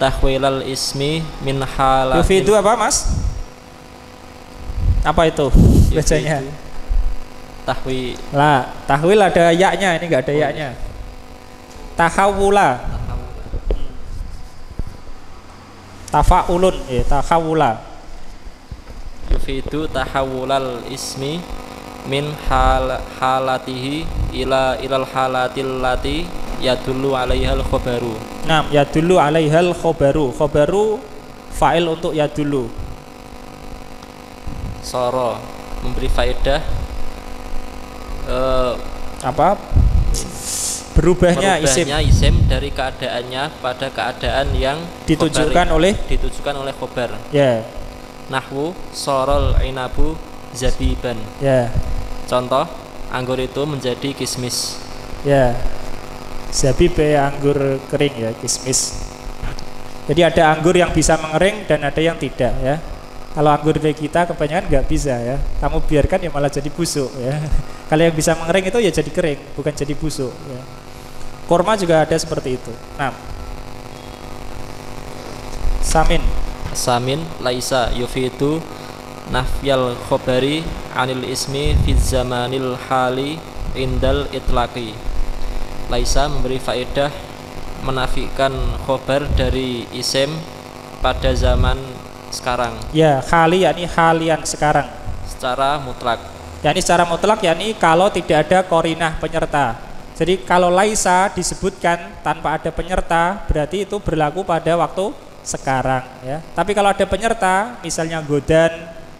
tahwilal ismi min halati Yufidu apa mas? Apa itu bacanya? tahwi Lah, tahwil ada yaknya, ini enggak ada yaknya. Tahawula. Tafaulun, ya, tahawula. yufidu tahawulal ismi min hal halatihi ila ilal halatil lati yadullu alaihal khobaru Nah, ya dulu alaihal khobaru. Khobaru fa'il untuk ya dulu. soro memberi faedah eh, Apa? Berubahnya isim merubahnya isim. dari keadaannya pada keadaan yang ditujukan khobari- oleh? Ditujukan oleh khobar ya, nahwu sorol inabu zabiban. Ya, contoh anggur itu menjadi kismis. Ya. Zabib ya anggur kering ya, kismis. Jadi ada anggur yang bisa mengering dan ada yang tidak ya. Kalau anggur dari kita kebanyakan nggak bisa ya. Kamu biarkan ya malah jadi busuk ya. *laughs* Kalau yang bisa mengering itu ya jadi kering, bukan jadi busuk ya. Korma juga ada seperti itu. Nah. Samin. samin laisa yufidu nafyal khobari anil ismi fi zamanil hali indal itlaqi laisa memberi faedah menafikan khobar dari isim pada zaman sekarang Ya, khali yakni halian sekarang. secara mutlak yakni secara mutlak yakni kalau tidak ada korinah penyerta. Jadi kalau laisa disebutkan tanpa ada penyerta berarti itu berlaku pada waktu sekarang ya. Tapi kalau ada penyerta misalnya godan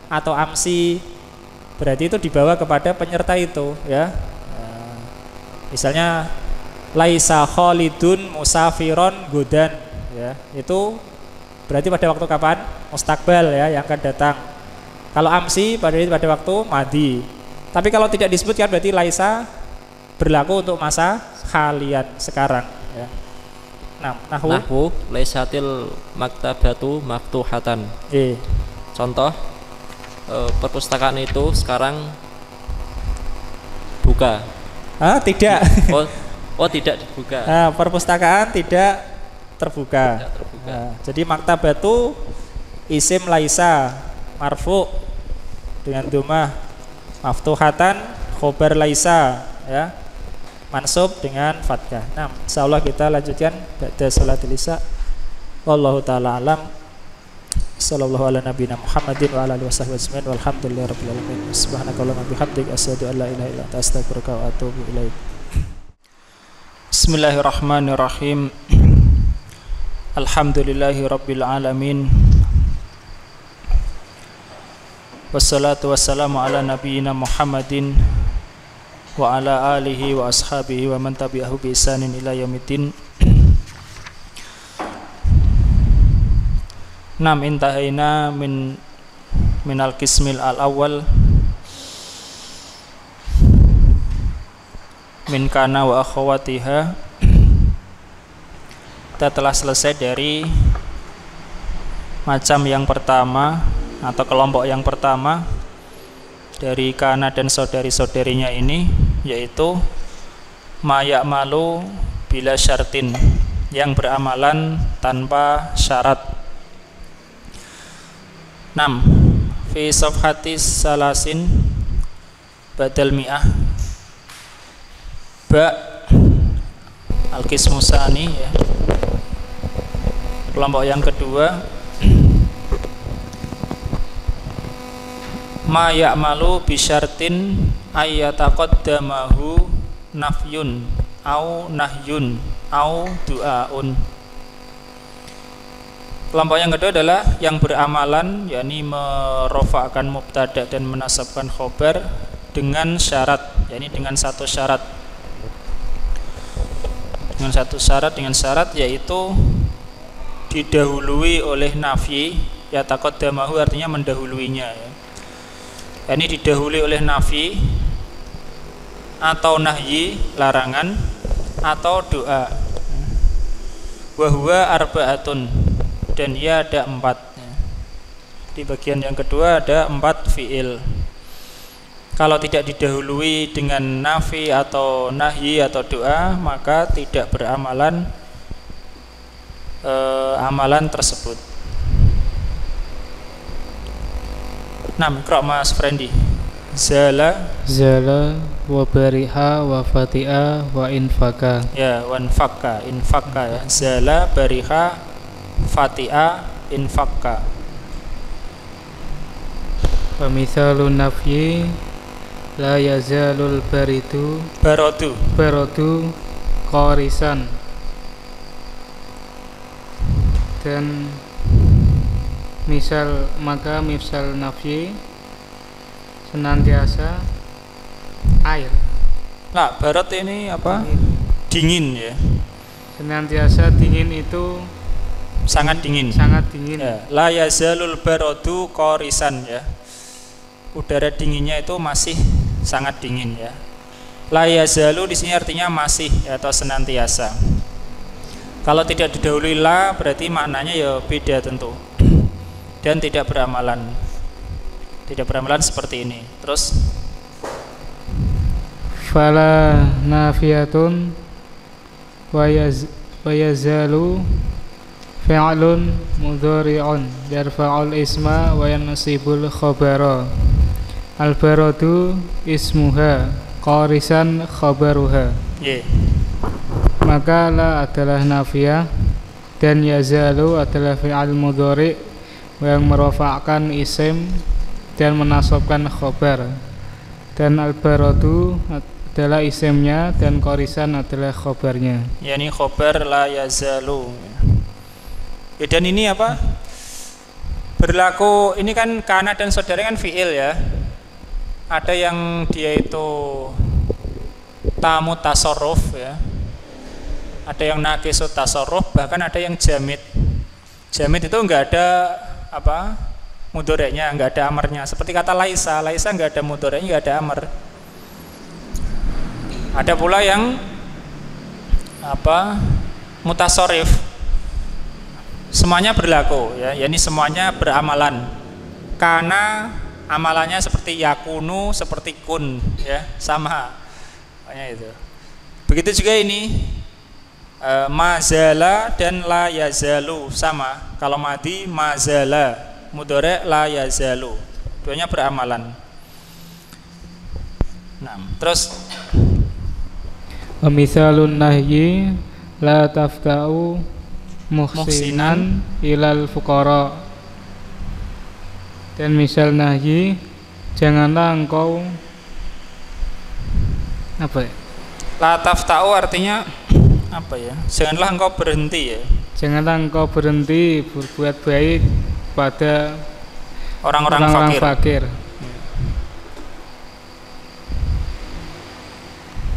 atau amsi berarti itu dibawa kepada penyerta itu ya. Misalnya laisa khalidun musafiron godan ya. Itu berarti pada waktu kapan? Mustakbal ya yang akan datang. Kalau amsi pada pada waktu madi. Tapi kalau tidak disebutkan berarti laisa berlaku untuk masa kalian sekarang ya. Nah, nahwu nahwu laisatil maktabatu maktuhatan eh contoh eh, perpustakaan itu sekarang buka ah tidak. oh oh tidak dibuka Nah, perpustakaan tidak terbuka. Tidak terbuka. Nah, jadi maktabatu isim laisa marfu dengan domah maftuhatan khobar laisa ya mansub dengan fathah. Nah, insyaallah kita lanjutkan pada salatul isya. Wallahu taala alam. Sallallahu ala nabiyina Muhammadin wa ala alihi wasahbihi ajmain walhamdulillahi rabbil alamin. Subhanakallahumma bihamdik asyhadu an la ilaha illa anta astaghfiruka wa atubu ilaik. Bismillahirrahmanirrahim. Alhamdulillahi rabbil alamin. Wassalatu wassalamu ala nabiyyina Muhammadin wa ala alihi wa ashabihi wa ila yaumiddin. Nam intahaina min minal qismil al awal min kana wa akhawatiha. Kita telah selesai dari macam yang pertama atau kelompok yang pertama dari kana dan saudari-saudarinya ini yaitu mayak malu bila syartin yang beramalan tanpa syarat. 6 fi safhatis salasin badal mi'ah ba al-qismu sani ya. Kelompok yang kedua. Ma ya'malu bisyartin ayyataqaddamahu nafyun au nahyun au du'aun. Kelompok yang kedua adalah yang beramalan yakni merofakkan mubtada dan menasabkan khobar dengan syarat yakni dengan satu syarat dengan satu syarat dengan syarat yaitu didahului oleh nafi ya takut damahu artinya mendahuluinya ya. ini didahului oleh nafi atau nahyi larangan atau doa. Wahwa arbaatun dan ia ada empat di bagian yang kedua ada empat fiil kalau tidak didahului dengan nafi atau nahyi atau doa maka tidak beramalan eh, amalan tersebut. Nah, Mas Frendi. Zala. Zala wa bariha wa fati'a wa infaka. Ya, wa infaka Infaka ya. Zala bariha fati'a infaka. Wa mithalun nafyi La yazalul baritu Barodu. Barodu Qarisan. Dan Misal maka misal nafyi senantiasa air. Nah barat ini apa? Dingin ya. Senantiasa dingin itu sangat dingin. Sangat dingin. Ya. la yazalul baradu korisan ya. Udara dinginnya itu masih sangat dingin ya. La yazalu di sini artinya masih atau senantiasa. Kalau tidak didahului la berarti maknanya ya beda tentu. Dan tidak beramalan. Tidak beramalan seperti ini. Terus? Fala nafiyatun wa yaz wa yazalu mudhari'un yarfa'ul isma wa yansibul khabara al baradu ismuha qarisan khabaruha. Yeah. maka la adalah nafiyah dan yazalu adalah fi'al mudhari' yang merofakkan isim dan menasabkan khobar dan al-baradu adalah isimnya dan korisan adalah khobarnya yakni khobar la yazalu. Ya, dan ini apa? Berlaku ini kan kana dan saudara kan fiil ya ada yang dia itu tamu tasarruf ya. Ada yang nakisut tasarruf bahkan ada yang jamit. Jamit itu enggak ada apa mudoreknya nggak ada amarnya. Seperti kata laisa laisa nggak ada mudoreknya nggak ada amar. Ada pula yang apa mutasorif semuanya berlaku ya ini semuanya beramalan. Karena amalannya seperti yakunu seperti kun ya sama. Makanya itu. Begitu juga ini e, mazala dan la yazalu sama. Kalau mati mazala. Mudore la yazalu. Duanya beramalan. Nah terus. Misalun nahyi la tafta'u muhsinan. ilal fuqara dan misal nahyi janganlah engkau apa ya? La tafta'u artinya apa ya? Janganlah engkau berhenti ya. Janganlah engkau berhenti berbuat baik pada orang-orang fakir. fakir.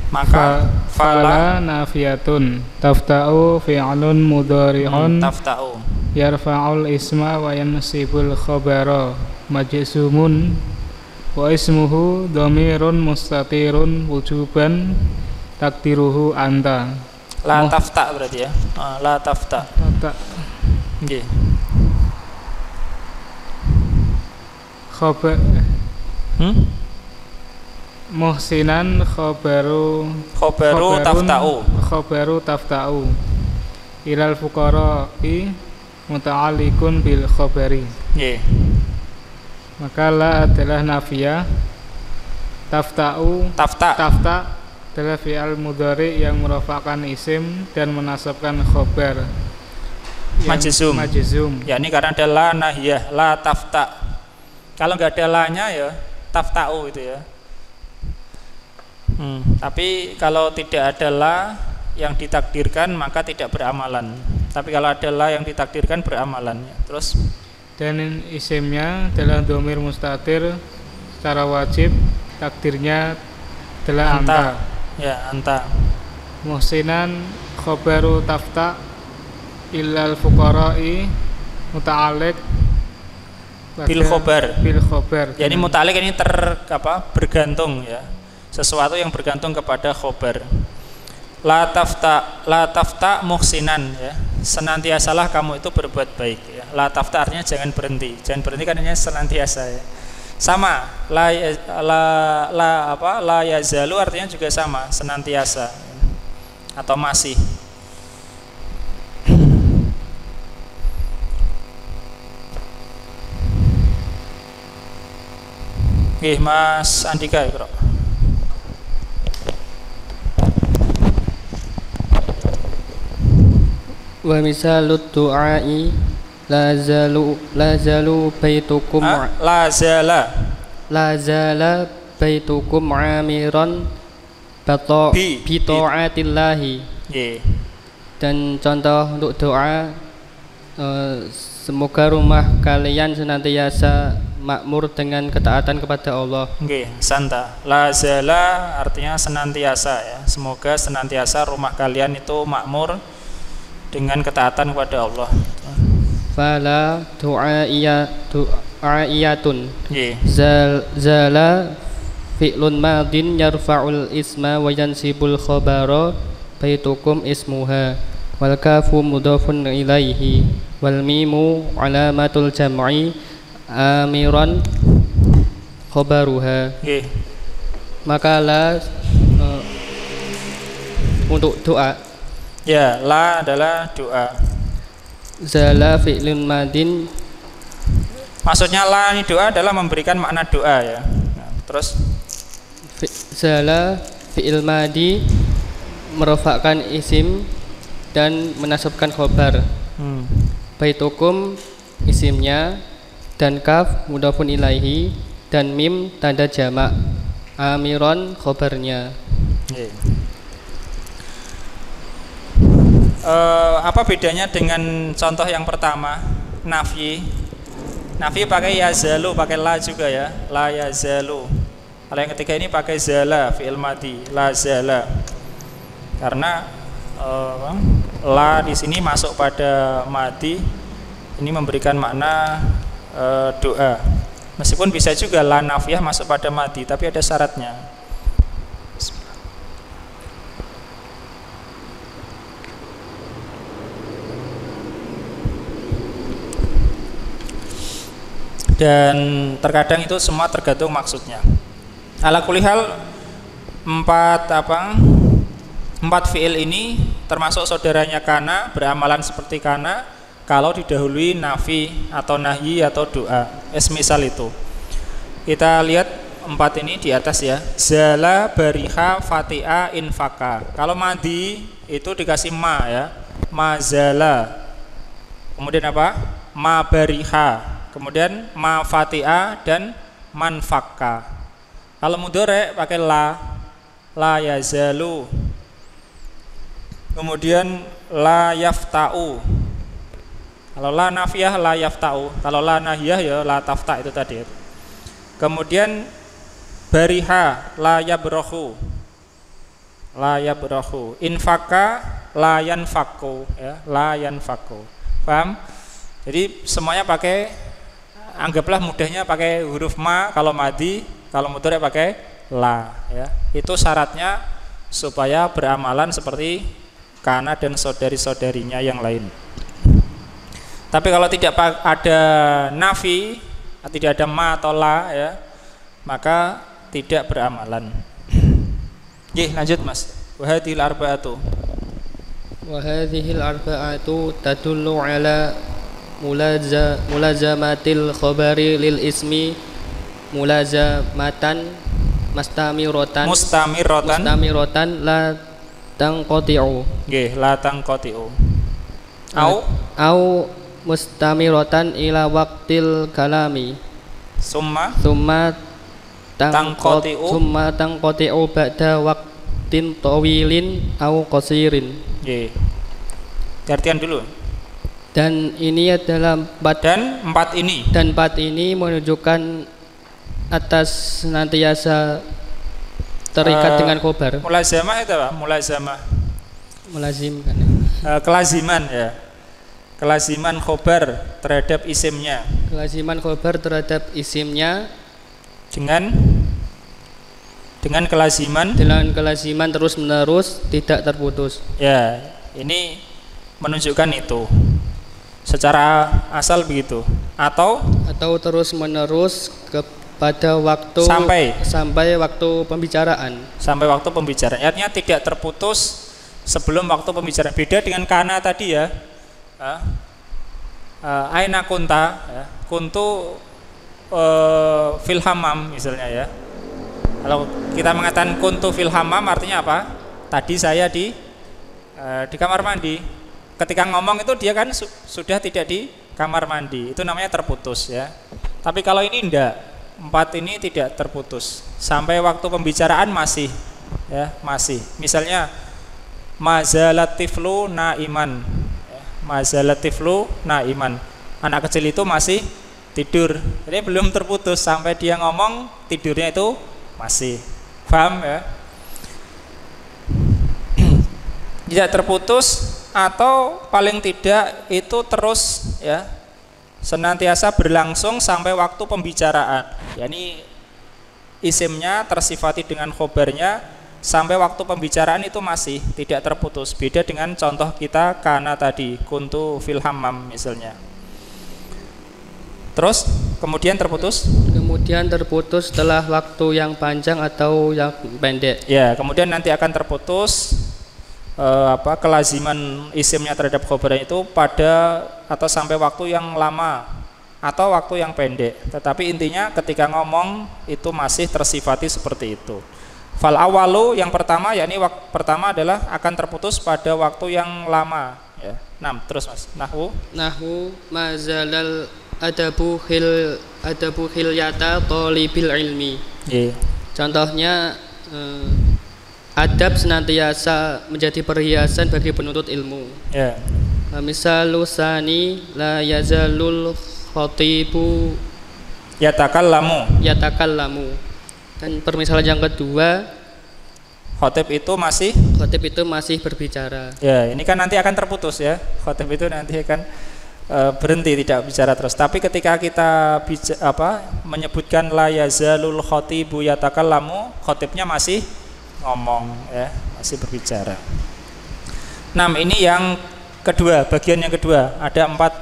Maka fala nafiyatun tafta'u fi'lun mudhari'un hmm, tafta'u yarfa'ul isma wa yansibul khabara majzumun wa ismuhu dhamirun mustatirun wujuban takdiruhu anta. La tafta berarti ya? Ah, la tafta. Nggih. Khabar hmm? muhsinan khabaru khabaru tafta'u. khabaru tafta'u. Ilal fuqara'i muta'alliqun bil khabari yeah. Maka la adalah nafiyah tafta'u. Tafta. Tafta adalah fi'al mudhari yang merupakan isim dan menasabkan khabar majzum. majzum. Ya ini karena ada la nahiyah la tafta. Kalau nggak ada lanya ya taftau itu ya. Hmm, tapi kalau tidak ada la yang ditakdirkan maka tidak beramalan. Tapi kalau ada la yang ditakdirkan beramalan. Terus dan isimnya adalah domir mustatir secara wajib takdirnya adalah anta. anta. Ya, anta. Muhsinan khobaru tafta ilal fuqara'i muta'alliq bil khobar bil khobar ya ini mutalik ini ter apa bergantung ya sesuatu yang bergantung kepada khobar la tafta la tafta muhsinan ya. Senantiasalah kamu itu berbuat baik ya. la tafta artinya jangan berhenti. Jangan berhenti kan senantiasa ya. Sama la la la apa la yazalu artinya juga sama senantiasa ya. atau masih. Oke, Mas Andika ya, wa misalut du'ai la zalu la zalu baitukum la zala la zala baitukum amiran bato Bi- bi taatillahi Ye. dan contoh untuk doa eh, semoga rumah kalian senantiasa makmur dengan ketaatan kepada Allah Oke, santa. La zala artinya senantiasa ya. Semoga senantiasa rumah kalian itu makmur dengan ketaatan kepada Allah. fala du'aiya du'aiyatun Ye. Zal, zala fi'lun madin yarfa'ul isma wa yansibul khabara baitukum ismuha wal kafu mudhafun ilaihi wal mimu alamatul jam'i amiran khabaruha Ye. maka la eh, untuk doa Ya, la adalah doa. zala fi'lun madin Maksudnya la ini doa adalah memberikan makna doa ya. Nah, terus fi, zala fi'il madi merofakkan isim dan menasabkan khobar hmm. baitukum isimnya dan kaf mudafun ilaihi dan mim tanda jamak amiron khobarnya Ye. Eh, apa bedanya dengan contoh yang pertama? Nafi. Nafi pakai yazalu pakai la juga ya. La yazalu kalau yang ketiga ini pakai zala fi'il la zala. Karena eh, la di sini masuk pada madi. Ini memberikan makna eh, doa. Meskipun bisa juga la nafiyah masuk pada madi tapi ada syaratnya dan terkadang itu semua tergantung maksudnya. Ala kulihal empat apa empat fiil ini termasuk saudaranya kana beramalan seperti kana kalau didahului nafi atau nahyi atau doa. Es misal itu. Kita lihat empat ini di atas ya. Zala bariha fatia infaka. Kalau madi itu dikasih ma ya. Mazala kemudian apa? Ma bariha kemudian ma fatia dan manfaka kalau mudore pakai la. La yazalu. Kemudian la yaftau. Kalau la nafiyah la yaftau. Kalau la nahiyah ya la tafta itu tadi. Kemudian bariha la yabrohu. La yabrohu. Infaka la yanfaku ya. La yanfaku paham? Jadi semuanya pakai anggaplah mudahnya pakai huruf ma kalau madi kalau mudhari pakai la ya. Itu syaratnya supaya beramalan seperti kana dan saudari-saudarinya yang lain. Tapi kalau tidak ada nafi tidak ada ma atau la ya maka tidak beramalan. Oke, lanjut Mas. Wahadil arba'atu. Wa hadhil arba'atu tadullu ala mulaza mulazamatil khabari lil ismi mulazamatan mustamirotan. Mustamiratan mustamirotan la tangqati'u nggih la tangqati'u au? au mustamirotan ila waqtil kalami. Summa? Summa Tangqati'u. summa tangqati'u ba'da waqtin tawilin au qasirin. Nggih. Artian dulu dan ini adalah empat dan empat ini. dan empat ini menunjukkan atas senantiasa terikat Eh, dengan khobar. mulazamah itu apa? Mulazamah. Melazimkan Eh, kelaziman ya. Kelaziman khobar terhadap isimnya. Kelaziman khobar terhadap isimnya dengan dengan kelaziman. dengan kelaziman terus menerus tidak terputus. Ya ini menunjukkan itu secara asal begitu? Atau atau terus menerus kepada waktu Sampai. sampai waktu pembicaraan? Sampai waktu pembicaraan. Artinya tidak terputus sebelum waktu pembicaraan. Beda dengan kana tadi ya. Ah. Ah, aina kunta ya. kuntu eh, fil hamam misalnya ya. Kalau kita mengatakan kuntu fil hamam artinya apa? Tadi saya di eh, di kamar mandi ketika ngomong itu dia kan su- sudah tidak di kamar mandi. Itu namanya terputus ya. Tapi kalau ini enggak empat ini tidak terputus. Sampai waktu pembicaraan masih ya masih. Misalnya mazalatiflu naiman. Ya, mazalatiflu naiman. Anak kecil itu masih tidur. Jadi belum terputus. Sampai dia ngomong tidurnya itu masih. Paham ya? *clears throat* Tidak terputus atau paling tidak itu terus ya senantiasa berlangsung sampai waktu pembicaraan. Yakni isimnya tersifati dengan khobarnya sampai waktu pembicaraan itu masih tidak terputus. Beda dengan contoh kita karena tadi kuntu fil hammam misalnya. Terus kemudian terputus? Kemudian terputus setelah waktu yang panjang atau yang pendek. Ya kemudian nanti akan terputus eh, apa kelaziman isimnya terhadap khobar itu pada atau sampai waktu yang lama atau waktu yang pendek. Tetapi intinya ketika ngomong itu masih tersifati seperti itu. Fal awalu yang pertama yakni wak- pertama adalah akan terputus pada waktu yang lama. Ya nah terus mas. Nahwu? Nahu mazalal adabu hil adabu hilyata tolibil ilmi. Iya. contohnya eh, adab senantiasa menjadi perhiasan bagi penuntut ilmu. Ya. Nah, misal lusani la yazalul khatibu yatakallamu. Yatakallamu. Dan permisalan yang kedua khotib itu masih khotib itu masih berbicara. Ya, ini kan nanti akan terputus ya. Khotib itu nanti akan e, berhenti tidak bicara terus. Tapi ketika kita bica, apa menyebutkan la yazalul khotibu yatakallamu, khotibnya masih ngomong ya, masih berbicara. Nah, ini yang kedua, bagian yang kedua. Ada empat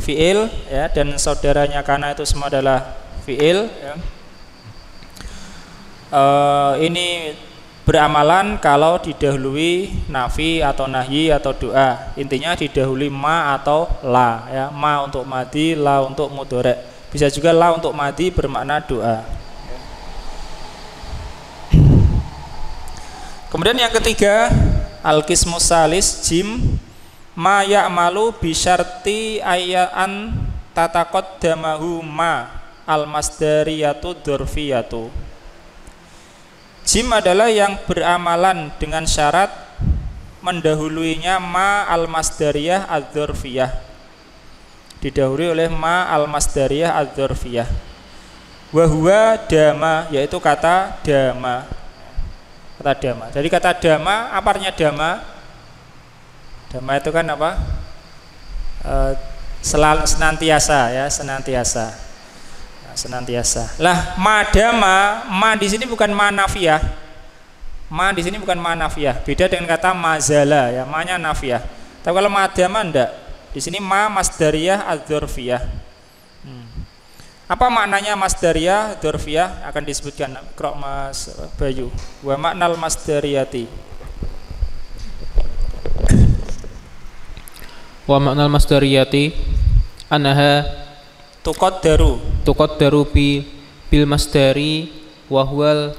fiil ya dan saudaranya karena itu semua adalah fiil ya. Eh, ini beramalan kalau didahului nafi atau nahyi atau doa intinya didahului ma atau la ya ma untuk madi la untuk mudorek bisa juga la untuk madi bermakna doa kemudian yang ketiga al kismus salis jim ma ya'malu bisyarti ayaan tatakot damahu ma al masdariyatu dorfiyatu Jim adalah yang beramalan dengan syarat mendahuluinya ma al masdariyah adzorfiyah didahului oleh ma al masdariyah adzorfiyah wahwa dama yaitu kata dama kata dama jadi kata dama apa artinya dama dama itu kan apa Eh, selalu senantiasa ya senantiasa Nah, senantiasa. Lah madama, ma di sini bukan ma nafiyah. Ma di sini bukan ma nafiyah. Beda dengan kata mazala ya, ma-nya nafiyah. Tapi kalau madama enggak. Di sini ma masdariyah adzurfiyah. Apa maknanya masdariyah dzurfiyah akan disebutkan. Krok Mas Bayu. Wa maknal masdariyati. Wa maknal masdariyati annaha Tuqaddaru. tuqaddaru bi bil masdari wa huwal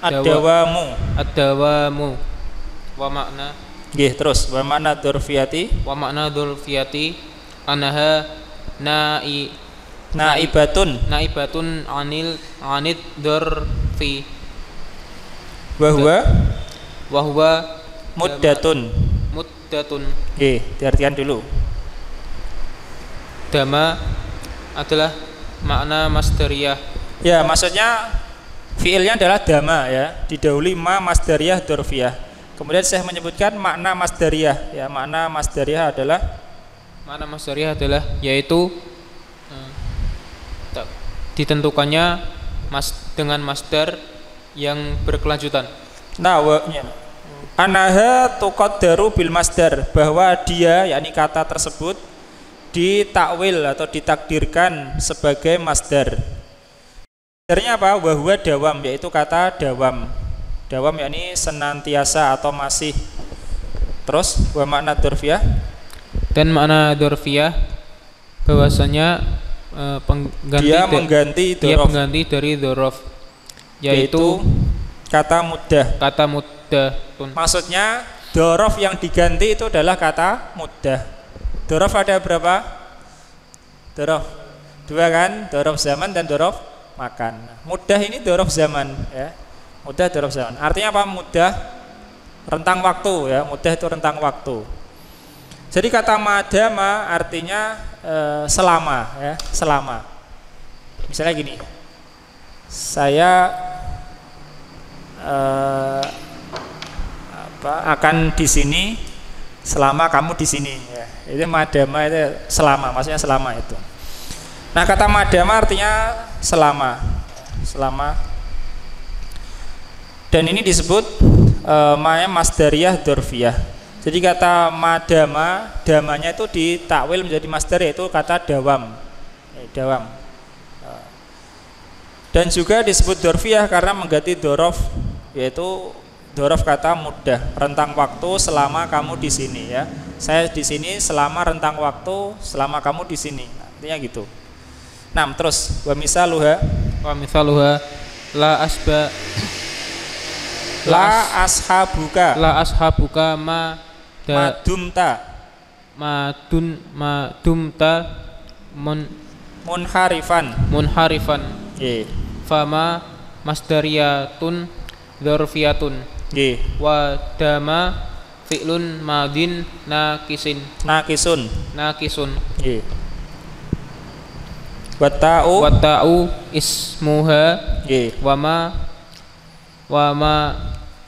ad-dawamu. ad-dawamu. Wa makna? Nggih, terus. Wa makna dzurfiyati wa makna dzulfiyati annaha nai naibatun naibatun anil anid dzurfi wa huwa wa huwa muddatun. muddatun. Oke, diartikan dulu. dama adalah makna masdariyah. Ya, maksudnya fiilnya adalah dama ya, didahului ma masdariyah dorfiyah. Kemudian saya menyebutkan makna masdariyah ya, makna masdariyah adalah makna masdariyah adalah yaitu eh, ditentukannya mas dengan masdar yang berkelanjutan. Nah, wa, ya. Anaha tuqaddaru bil masdar bahwa dia yakni kata tersebut ditakwil atau ditakdirkan sebagai masdar. Masdarnya apa? Wahwa dawam yaitu kata dawam. Dawam yakni senantiasa atau masih. Terus wa makna dzurfiyah Dan makna dorfiyah bahwasanya eh, pengganti dia mengganti dia dzorof pengganti dari dorof yaitu yaitu kata mudah. kata muddatun. Maksudnya dorof yang diganti itu adalah kata mudah. Dorof ada berapa? Dorof dua kan? Dorof zaman dan dorof makan. Mudah ini dorof zaman ya. Mudah dorof zaman. Artinya apa? Mudah rentang waktu ya. Mudah itu rentang waktu. Jadi kata madama artinya eh, selama ya, selama. Misalnya gini. Saya eh, apa akan di sini selama kamu di sini ya. Itu madama itu selama, maksudnya selama itu. Nah, kata madama artinya selama. Selama. Dan ini disebut eh, maya masdariyah dorfiyah. Jadi kata madama, damanya itu ditakwil menjadi masdar yaitu kata dawam. Eh, dawam. Eh, Dan juga disebut dorfiyah karena mengganti dorof yaitu dorof kata mudah rentang waktu selama kamu di sini ya. Saya di sini selama rentang waktu selama kamu di sini. Artinya gitu. Nah, terus wa misaluha Wa mithaluha la asba la ashabuka la ashabuka ma da madumta madun madumta mun munharifan. munharifan Nggih. fama masdariyatun dzarfiyatun Nggih. wa dama fi'lun madin nakisin Nakisun. nakisun Nggih. Wa ta'u wa ta'u ismuha nggih. wa ma wa ma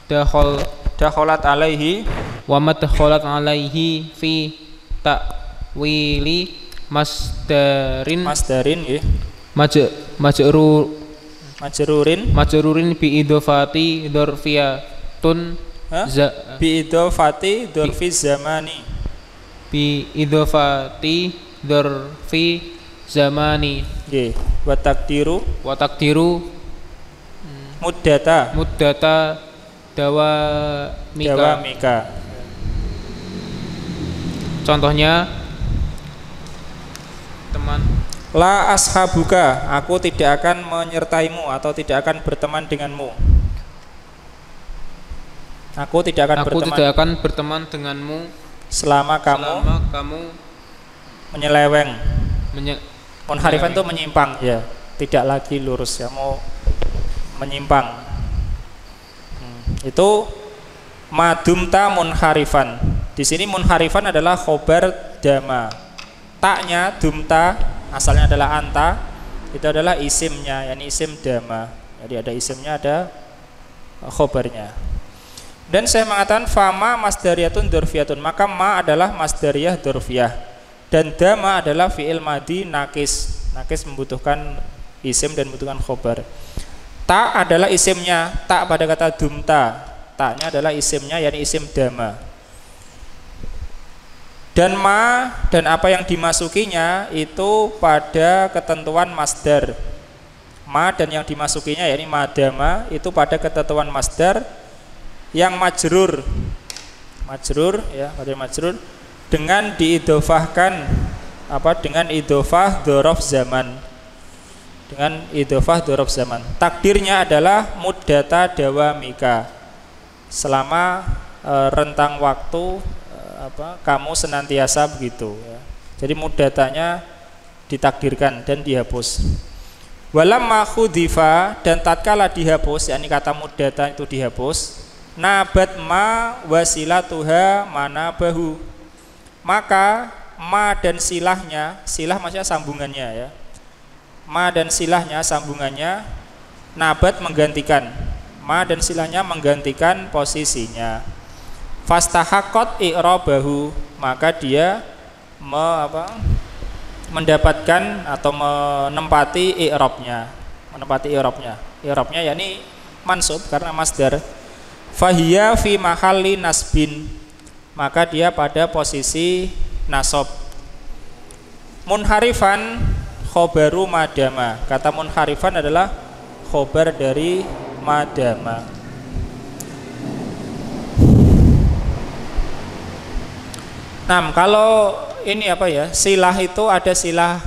dakhal Dakhalat alaihi wa ma dakhalat alaihi fi ta'wili masdarin masdarin nggih. maj majru Majrurin majrurin bi idofati dzarfiyatun bi idofati dzurfi zamani. bi idofati dzarfi zamani Nggih. Wa takdiru wa takdiru muddata muddata dawamika dawamika. Contohnya teman La ashabuka, aku tidak akan menyertaimu atau tidak akan berteman denganmu. Aku tidak akan aku berteman tidak akan berteman denganmu selama kamu selama kamu menyeleweng. menye Munharifan itu menyimpang, ya. Tidak lagi lurus ya, mau menyimpang. Hmm, Itu madumta munharifan. Di sini munharifan adalah khobar dama. Taknya dumta asalnya adalah anta, itu adalah isimnya, yakni isim dama. Jadi ada isimnya, ada khobarnya. Dan saya mengatakan fama masdariyatun dorfiyatun, maka ma adalah masdariyah dorfiyah dan dama adalah fiil madi nakis. Nakis membutuhkan isim dan membutuhkan khobar. Ta adalah isimnya, tak pada kata dumta. Taknya adalah isimnya yakni isim dama. Dan ma dan apa yang dimasukinya itu pada ketentuan masdar. Ma dan yang dimasukinya yakni madama itu pada ketentuan masdar yang majrur. Majrur ya, pada majrur dengan diidofahkan apa dengan idofah dorof zaman dengan idofah dorof zaman takdirnya adalah muddata dawamika selama e, rentang waktu apa kamu senantiasa begitu ya. jadi muddatanya ditakdirkan dan dihapus. Walamma khudifa dan tatkala dihapus yakni kata muddata itu dihapus nabat ma wasilatuha mana bahu maka ma dan silahnya silah maksudnya sambungannya ya. Ma dan silahnya sambungannya nabat menggantikan. Ma dan silahnya menggantikan posisinya fastahakot i'rabahu maka dia me, apa, mendapatkan atau menempati i'rabnya menempati i'rabnya. I'rabnya yakni mansub karena masdar. Fahiya fi mahalli nasbin maka dia pada posisi nasab munharifan khobaru madama. Kata munharifan adalah khobar dari madama Nah, kalau ini apa ya? Silah itu ada silah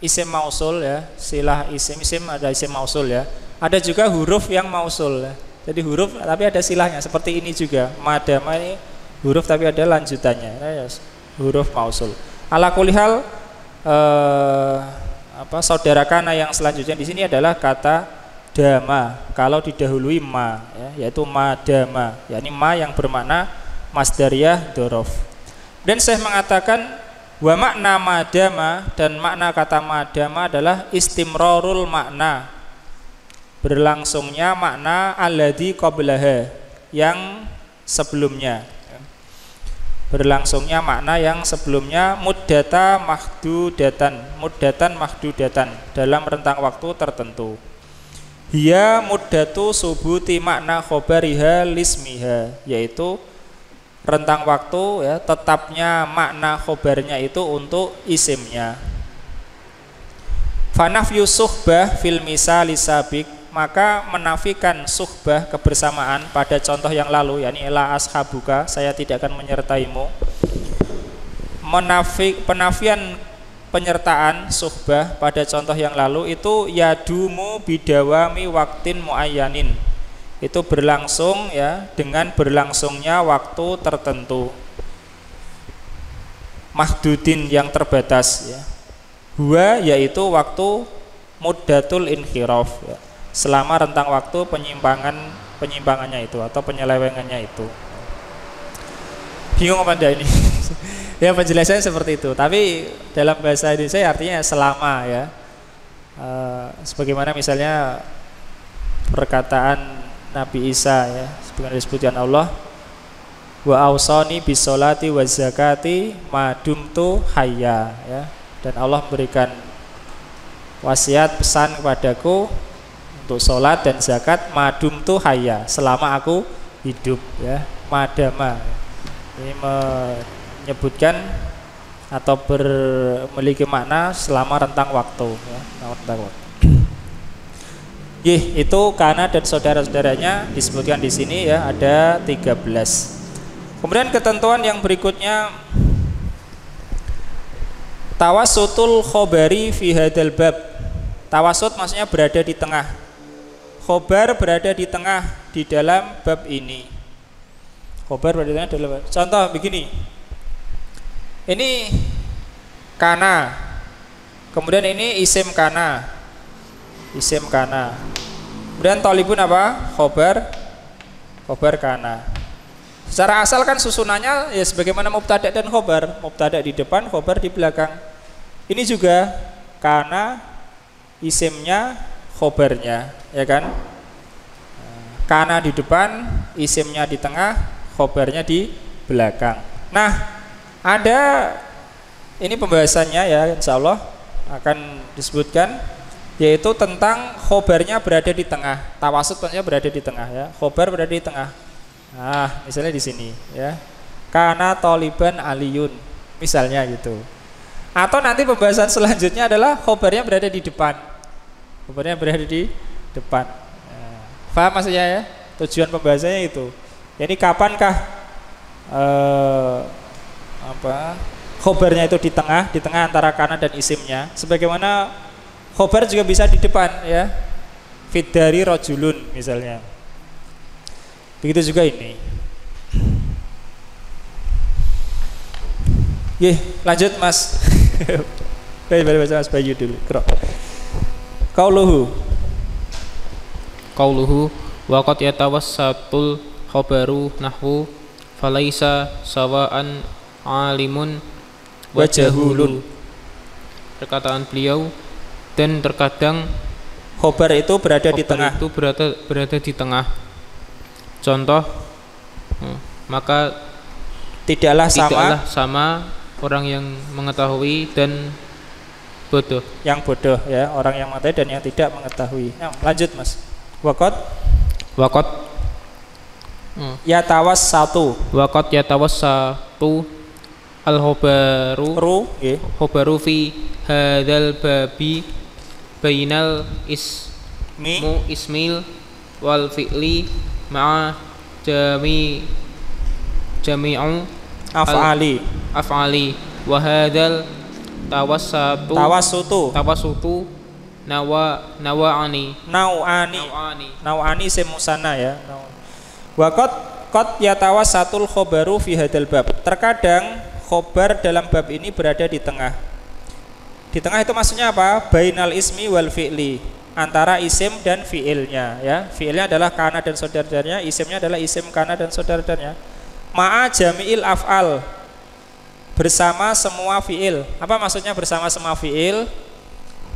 isim mausul ya. Silah isim isim ada isim mausul ya. Ada juga huruf yang mausul ya. Jadi huruf tapi ada silahnya seperti ini juga. Madama ini huruf tapi ada lanjutannya. Ya, huruf mausul. Ala kulihal eh, apa saudara kana yang selanjutnya di sini adalah kata dama kalau didahului ma ya, yaitu madama yakni ma yang bermakna masdariyah dorof dan saya mengatakan wa makna madama dan makna kata madama adalah istimrorul makna. Berlangsungnya makna alladhi qablaha yang sebelumnya. Berlangsungnya makna yang sebelumnya muddata mahdudatan muddatan mahdudatan dalam rentang waktu tertentu. Hiya muddatu subuti makna khobariha lismiha yaitu rentang waktu ya tetapnya makna khobarnya itu untuk isimnya. Fanaf yusuhbah fil sabik maka menafikan suhbah kebersamaan pada contoh yang lalu yakni ela ashabuka saya tidak akan menyertaimu. Menafik penafian penyertaan suhbah pada contoh yang lalu itu yadumu bidawami waktin muayyanin itu berlangsung ya dengan berlangsungnya waktu tertentu. Mahdudin yang terbatas ya. Huwa yaitu waktu muddatul inhiraf ya. selama rentang waktu penyimpangan penyimpangannya itu atau penyelewengannya itu. Bingung apa ini? *laughs* Ya penjelasannya seperti itu. Tapi dalam bahasa Indonesia artinya selama ya. E, sebagaimana misalnya perkataan Nabi Isa ya sebagaimana disebutkan Allah. Wa ausani bisolati wa zakati madumtu hayya ya. Dan Allah memberikan wasiat pesan kepadaku untuk sholat dan zakat madum tu hayya selama aku hidup ya madama. Ini menyebutkan atau memiliki makna selama rentang waktu ya rentang waktu Yih, itu karena dan saudara-saudaranya disebutkan di sini ya ada 13. Kemudian ketentuan yang berikutnya tawasutul khobari fi hadal bab. Tawasut maksudnya berada di tengah. Khobar berada di tengah di dalam bab ini. Khobar berada di tengah dalam bab. Contoh begini. Ini kana. Kemudian ini isim kana isim kana. Kemudian tolibun apa? Khobar. Khobar kana. Secara asal kan susunannya ya sebagaimana mubtada dan khobar. Mubtada di depan khobar di belakang. Ini juga kana isimnya khobarnya ya kan? Kana di depan isimnya di tengah khobarnya di belakang. Nah ada ini pembahasannya ya insya Allah akan disebutkan yaitu tentang khobarnya berada di tengah. Tawasud berada di tengah ya. Khobar berada di tengah. Nah misalnya di sini ya. Karena toliban aliyun misalnya gitu. Atau nanti pembahasan selanjutnya adalah khobarnya berada di depan. Khobarnya berada di depan. Nah, maksudnya ya? Tujuan pembahasannya itu. Jadi kapankah eh, apa khobarnya itu di tengah di tengah antara kanan dan isimnya? Sebagaimana khobar juga bisa di depan ya fit dari rojulun misalnya begitu juga ini Ye, lanjut Mas. *laughs* Baik, baik baca Mas Bayu dulu. Kau Qauluhu. Qauluhu wa qad yatawassatul khabaru nahwu falaisa sawaan alimun wa jahulun. Perkataan beliau dan terkadang khobar itu berada di tengah. itu berada berada di tengah. Contoh hmm, maka tidaklah sama tidaklah sama orang yang mengetahui dan bodoh. Yang bodoh ya orang yang mengetahui dan yang tidak mengetahui. Nah, lanjut mas. Wakot? Wakot. Hmm. Yatawas satu. Wakot yatawassatu al-khobaru. Ru nggih. khobaru fi hadzal babi bainal ismu ismil wal fi'li ma'a jami jami'u Af'ali. af'ali. Wa hadzal tawassatu Tawassutu. Tawassutu nawa nawa'ani. Nau'ani nawa'ani. Nau'ani isim musanna ya. Wakot Kot yatawas satul khobaru fi hadal bab. Terkadang khobar dalam bab ini berada di tengah Di tengah itu maksudnya apa? Bainal ismi wal fi'li. Antara isim dan fi'ilnya ya. Fi'ilnya adalah kana dan saudaranya Isimnya adalah isim kana dan saudaranya. Ma'a jami'il af'al. Bersama semua fi'il. Apa maksudnya bersama semua fi'il?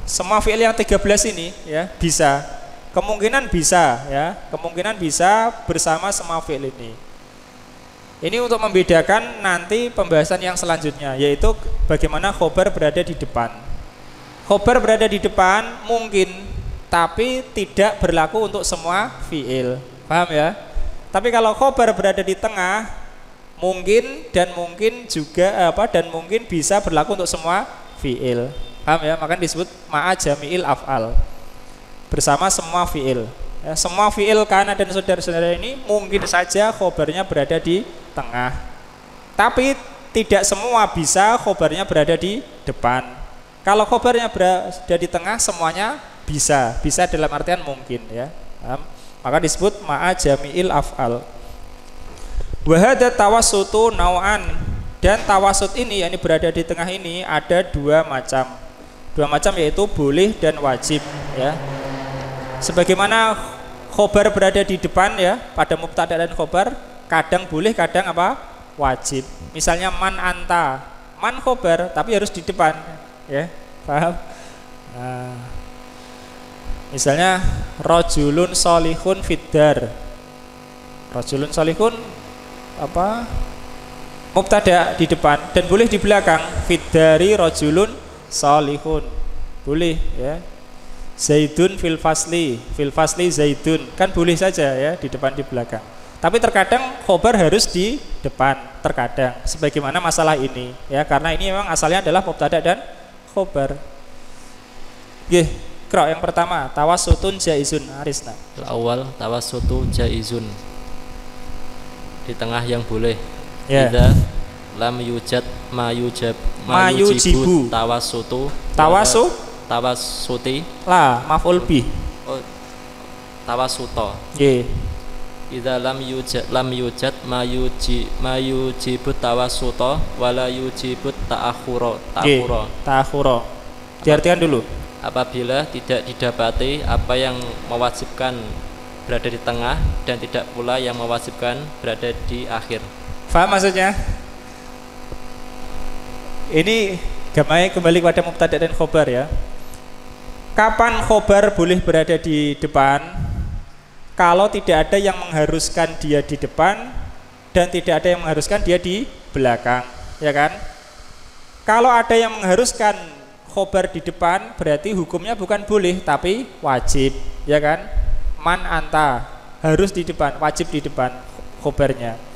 Semua fi'il yang 13 ini ya bisa. Kemungkinan bisa ya. Kemungkinan bisa bersama semua fi'il ini. Ini untuk membedakan nanti pembahasan yang selanjutnya yaitu bagaimana khobar berada di depan khobar berada di depan mungkin tapi tidak berlaku untuk semua fi'il paham ya tapi kalau khobar berada di tengah mungkin dan mungkin juga apa dan mungkin bisa berlaku untuk semua fi'il paham ya makanya disebut ma'a jami'il af'al bersama semua fiil. Ya, semua fiil kana dan saudara-saudara ini mungkin saja khobarnya berada di tengah. Tapi tidak semua bisa khobarnya berada di depan. Kalau khobarnya berada di tengah semuanya bisa. Bisa dalam artian mungkin ya. Maka disebut ma'a jami'il af'al. Wahada tawasutu nau'an dan tawasut ini yakni berada di tengah ini ada dua macam. Dua macam yaitu boleh dan wajib ya sebagaimana khobar berada di depan ya pada mubtada dan khobar kadang boleh kadang apa wajib misalnya man anta man khobar tapi harus di depan ya paham? Nah, misalnya rojulun solihun fiddar. Rojulun solihun apa? Mubtada di depan dan boleh di belakang. Fiddari rojulun solihun boleh ya. Zaidun fil fasli, fil fasli Zaidun. Kan boleh saja ya di depan di belakang. Tapi terkadang khobar harus di depan, terkadang. Sebagaimana masalah ini ya. Karena ini memang asalnya adalah mubtada dan khobar. Oke, kro yang pertama tawasutun jaizun Arisna. awal tawassutu jaizun di tengah yang boleh Ya. Idza lam yujad ma yujab Ma yujibu. tawassutu Tawasu tawassuti lah maf'ul bi. oh, tawassuto Nggih. Idza lam yujad lam yujad ma yuji ma yujibu tawassuto wala yujibu ta'akhura ta'akhura Ta'khura. Diartikan dulu. apabila tidak didapati apa yang mewajibkan berada di tengah dan tidak pula yang mewajibkan berada di akhir Faham maksudnya? Ini kembali kembali kepada mubtada dan khobar ya. Kapan khobar boleh berada di depan? Kalau tidak ada yang mengharuskan dia di depan dan tidak ada yang mengharuskan dia di belakang, ya kan? Kalau ada yang mengharuskan khobar di depan, berarti hukumnya bukan boleh tapi wajib, ya kan? Man anta harus di depan, wajib di depan khobarnya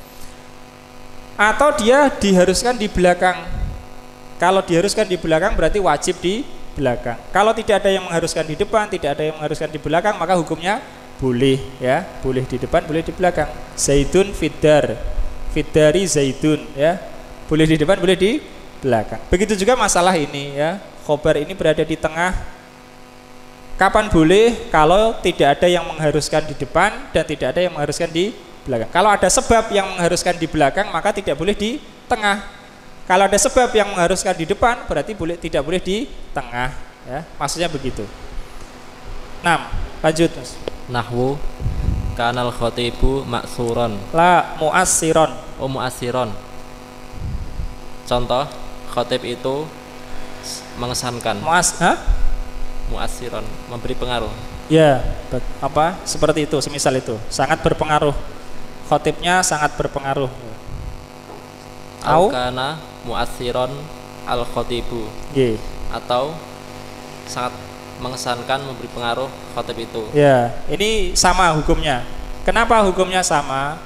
atau dia diharuskan di belakang. Kalau diharuskan di belakang berarti wajib di belakang. Kalau tidak ada yang mengharuskan di depan, tidak ada yang mengharuskan di belakang, maka hukumnya boleh ya, boleh di depan, boleh di belakang. Zaidun fiddar, fiddari zaidun ya, boleh di depan, boleh di belakang. Begitu juga masalah ini ya, khobar ini berada di tengah. Kapan boleh? Kalau tidak ada yang mengharuskan di depan dan tidak ada yang mengharuskan di belakang. Kalau ada sebab yang mengharuskan di belakang, maka tidak boleh di tengah. Kalau ada sebab yang mengharuskan di depan, berarti boleh tidak boleh di tengah. Ya, maksudnya begitu. 6. Lanjut, Mas. Nahwu kanal khotibu maksuron La muassiron. oh muasiron contoh khotib itu mengesankan Muas, ha? muasiron memberi pengaruh Ya, apa? Seperti itu, semisal itu. Sangat berpengaruh. Khotibnya sangat berpengaruh. Au? Aukana muasiron al khotibu Ye. atau sangat mengesankan memberi pengaruh khotib itu Ya, ini sama hukumnya. Kenapa hukumnya sama?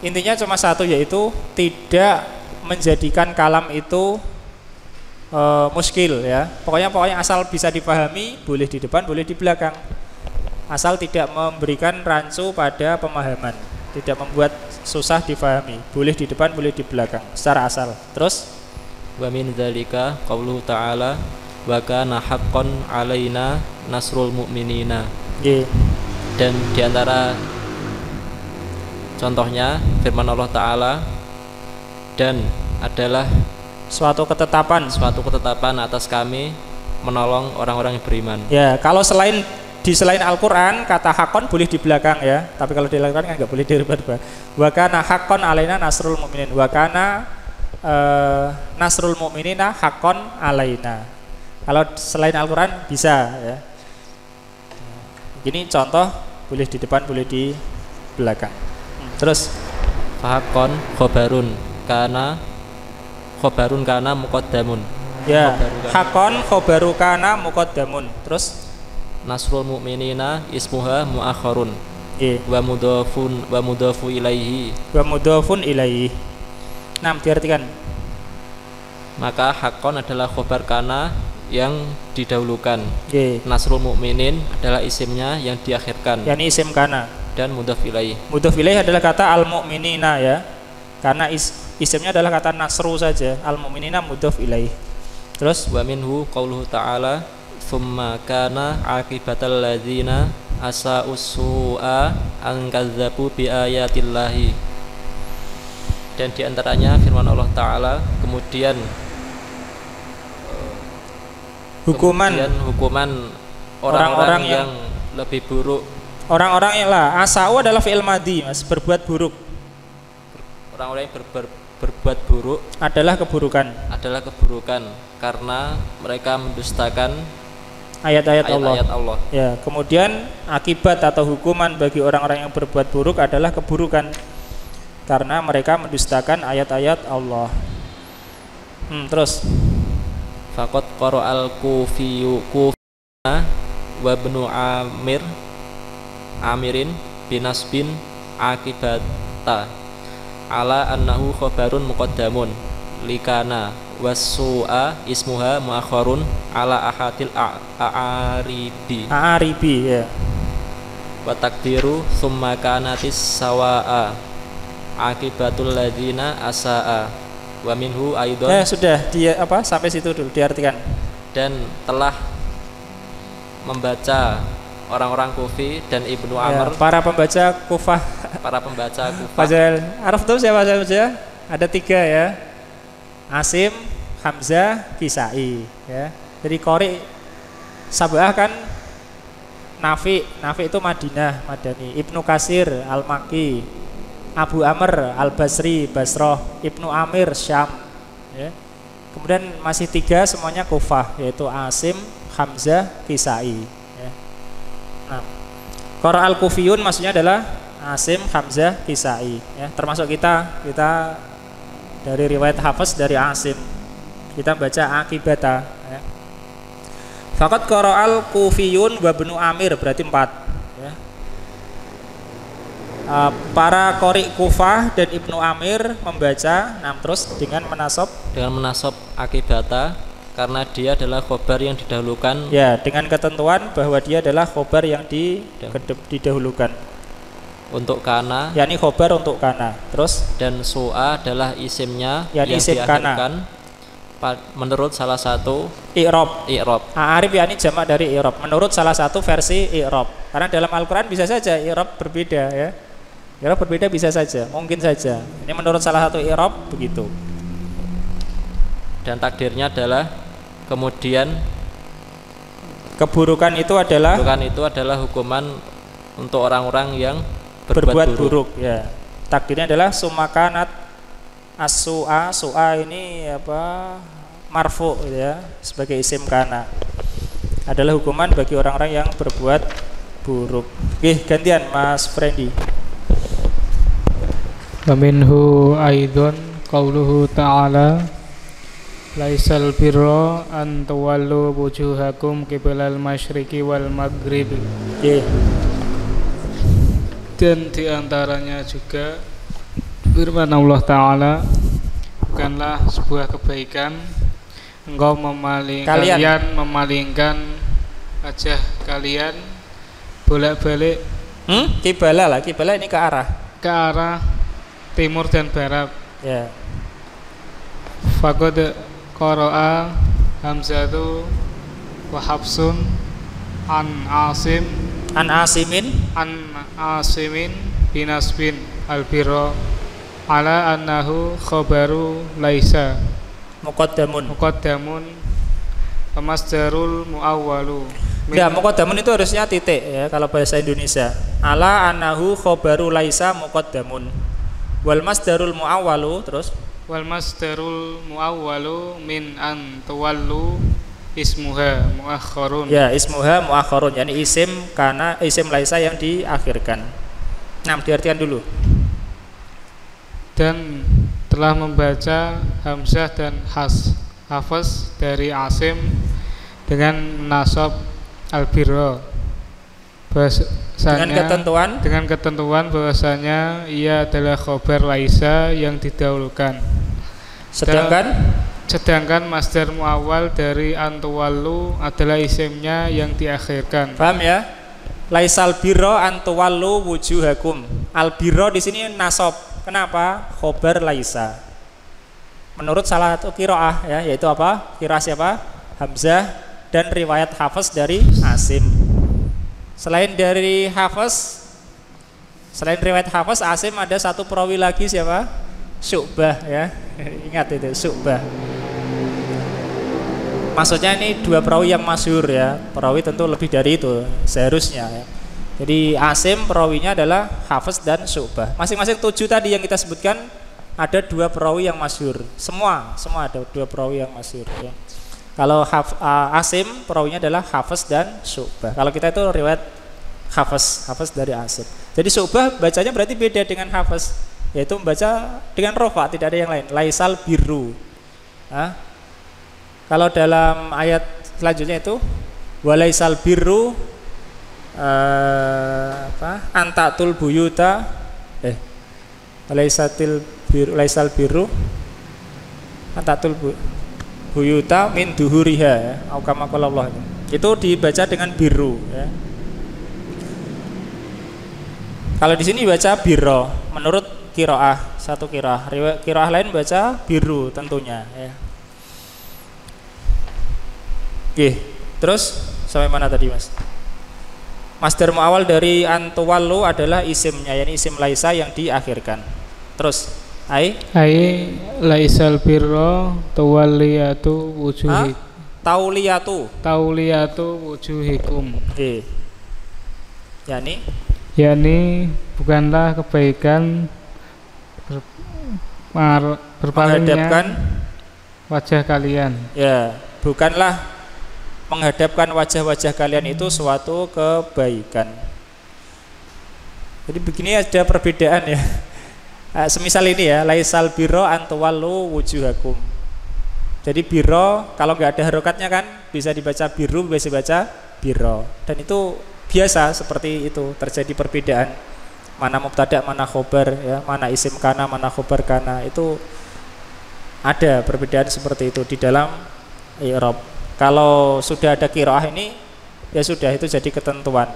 Intinya cuma satu yaitu tidak menjadikan kalam itu e, muskil ya. Pokoknya pokoknya asal bisa dipahami, boleh di depan, boleh di belakang. Asal tidak memberikan rancu pada pemahaman, tidak membuat susah dipahami. Boleh di depan, boleh di belakang secara asal. Terus wa min dzalika qauluhu ta'ala wa kana haqqan alaina nasrul mu'minina Nggih. dan di antara contohnya firman Allah Ta'ala dan adalah suatu ketetapan. suatu ketetapan atas kami menolong orang-orang yang beriman Ya, kalau selain di selain Al-Qur'an kata hakon boleh di belakang ya. Tapi kalau di Al-Qur'an kan nggak boleh di depan. Wa kana hakon alaina nasrul mu'minin. Wa kana eh, nasrul mu'minina hakon alaina. Kalau selain Al-Qur'an bisa ya. Ini contoh boleh di depan, boleh di belakang. Terus fahakon khobarun kana khobarun kana muqaddamun ya hakon khobaru kana muqaddamun. Terus nasrul mu'minina ismuha mu'akharun nggih. wa mudhafun wa mudhafu ilaihi wa mudhafun ilaihi. Nah, diartikan maka hakon adalah khobar kana yang didahulukan nggih. nasrul mu'minin adalah isimnya yang diakhirkan Yani isim kana. dan mudhaf ilaihi Mudhof ilaih adalah kata al mu'minina ya. Karena is, isimnya adalah kata nasru saja. Al mu'minina mudhof ilaih. Terus wa minhu qauluhu ta'ala thumma kana akibatal ladzina asa'u su'a an kadzabu bi ayatillahi dan di antaranya firman Allah Ta'ala kemudian hukuman kemudian hukuman Orang-orang yang- yang lebih buruk orang-orang yang lah asau adalah fi'il madi, Mas, berbuat buruk orang-orang yang ber- ber- berbuat buruk adalah keburukan. adalah keburukan karena mereka mendustakan Ayat-ayat Allah. ayat-ayat Allah. Ya, kemudian akibat atau hukuman bagi orang-orang yang berbuat buruk adalah keburukan karena mereka mendustakan ayat-ayat Allah. Hmm, terus Fakot koro al kufiyu kufina wa benu amir amirin binas bin akibata ala annahu khobarun muqaddamun likana wasu'a ismuha muakharun ala ahadil a- a'aribi A'aribi ya. wa takdiru summa kanatis sawa'a akibatul ladzina asa'a wa minhu aidon Ya sudah dia apa sampai situ dulu diartikan. dan telah membaca orang-orang Kufi dan Ibnu Ya, Amr para pembaca Kufah para pembaca *laughs* Kufah Fazal Araf tuh siapa saja? Ada tiga ya. Asim, Hamzah, Kisai ya. Jadi Kori Sabah kan Nafi, Nafi itu Madinah, Madani. Ibnu Kasir, Al-Maki, Abu Amr, Al-Basri, Basroh, Ibnu Amir, Syam. Ya. Kemudian masih tiga semuanya Kufah, yaitu Asim, Hamzah, Kisai. Ya. Nah, Qara al-Kufiyun maksudnya adalah Asim, Hamzah, Kisai. Ya, termasuk kita, kita dari riwayat Hafiz dari Asim. Kita baca akibata. Ya. Fakat Qara al-Kufiyun wa Benu Amir berarti empat. Uh, para kori Kufah dan Ibnu Amir membaca nah terus dengan menasab? Dengan menasab akibata karena dia adalah khobar yang didahulukan. Ya dengan ketentuan bahwa dia adalah khobar yang di, didahulukan. Untuk kana. Yakni khobar untuk kana. Terus? Dan su'a adalah isimnya Yani yang isim kana. menurut salah satu i'rab. I'rab. A'arif yakni jamak dari i'rab. Menurut salah satu versi i'rab. Karena dalam Al-Qur'an bisa saja i'rab berbeda ya i'rab berbeda bisa saja mungkin saja ini menurut salah satu i'rab begitu dan takdirnya adalah kemudian keburukan itu adalah bukan itu adalah hukuman untuk orang-orang yang berbuat, berbuat, buruk. ya takdirnya adalah sumakanat asua su'a ini apa marfu gitu ya sebagai isim kana adalah hukuman bagi orang-orang yang berbuat buruk. Oke, gantian Mas Frendy. ومنه أيضا قوله تعالى ليس البر أن تولوا وجوهكم قبل المشرق والمغرب Oke. dan diantaranya juga firman Allah Ta'ala bukanlah sebuah kebaikan engkau memaling Kalian. kalian, memalingkan wajah kalian bolak-balik Hmm? Kibala lah, kibala ini ke arah. ke arah timur dan barat Ya. Faqad qara'a Hamzatu wa Hafsun an Asim An Asimin an Asimin bin Asbin al-Birra ala annahu khabaru laisa muqaddamun. muqaddamun wa masdarul muawwalu Ya, muqaddamun itu harusnya titik ya kalau bahasa Indonesia. Ala annahu khabaru laisa muqaddamun. Wal masdarul muawwalu terus wal masdarul muawwalu min an tuwallu ismuha muakhkharun ya ismuha muakhirun yani isim karena isim laisa yang diakhirkan. Nah, diartikan dulu. dan telah membaca Hamzah dan Has Hafaz dari Asim dengan nasab al-birra bahwasanya Dengan ketentuan dengan ketentuan bahwasanya ia adalah khobar laisa yang didahulukan sedangkan sedangkan masdar muawal dari antuwalu adalah isimnya yang diakhirkan paham ya? Laisal birro antuwallu wujuhakum. Al birro di sini nasab. Kenapa? Khobar laisa. Menurut salah satu kiroah ya, yaitu apa? Kira siapa? Hamzah dan riwayat Hafiz dari Asim. Selain dari Hafiz, selain riwayat Hafiz, Asim ada satu perawi lagi siapa? Syu'bah ya. *laughs* Ingat itu, Syu'bah. Maksudnya ini dua perawi yang masyhur ya. Perawi tentu lebih dari itu seharusnya ya. Jadi Asim perawinya adalah Hafiz dan Syu'bah. Masing-masing tujuh tadi yang kita sebutkan ada dua perawi yang masyhur. Semua, semua ada dua perawi yang masyhur ya. Kalau Haf, uh, Asim perawinya adalah Hafiz dan Syu'bah. Kalau kita itu riwayat Hafiz, Hafiz dari Asim. Jadi Syu'bah bacanya berarti beda dengan Hafiz, yaitu membaca dengan rofa, tidak ada yang lain. Laisal biru. Hah? Kalau dalam ayat selanjutnya itu walaisal birru eh, apa antatul buyuta eh walaisatil biru laisal birru antatul bu, buyuta min duhuriha ya au kama qala Allah itu. dibaca dengan biru ya kalau di sini baca biro menurut kiroah satu kiroah kiroah lain baca biru tentunya ya Oke, terus sampai mana tadi mas? Masdar muawal dari antuwallu adalah isimnya, yakni isim laisa yang diakhirkan. Terus, ai ai laisal birra tawalliyatu wujuhi tauliyatu. tauliyatu wujuhikum Oke. yakni yakni bukanlah kebaikan ber, mar- berpalingnya menghadapkan wajah kalian ya, bukanlah menghadapkan wajah-wajah kalian itu suatu kebaikan. Jadi begini ada perbedaan ya. Eh, Semisal ini ya, laisal biro antuwallu wujuhakum. Jadi biro kalau nggak ada harokatnya kan bisa dibaca biru, bisa dibaca biro. Dan itu biasa seperti itu terjadi perbedaan. Mana mubtada, mana khobar ya, mana isim kana, mana khobar kana itu ada perbedaan seperti itu di dalam i'rab. Kalau sudah ada kiroah ini ya sudah itu jadi ketentuan.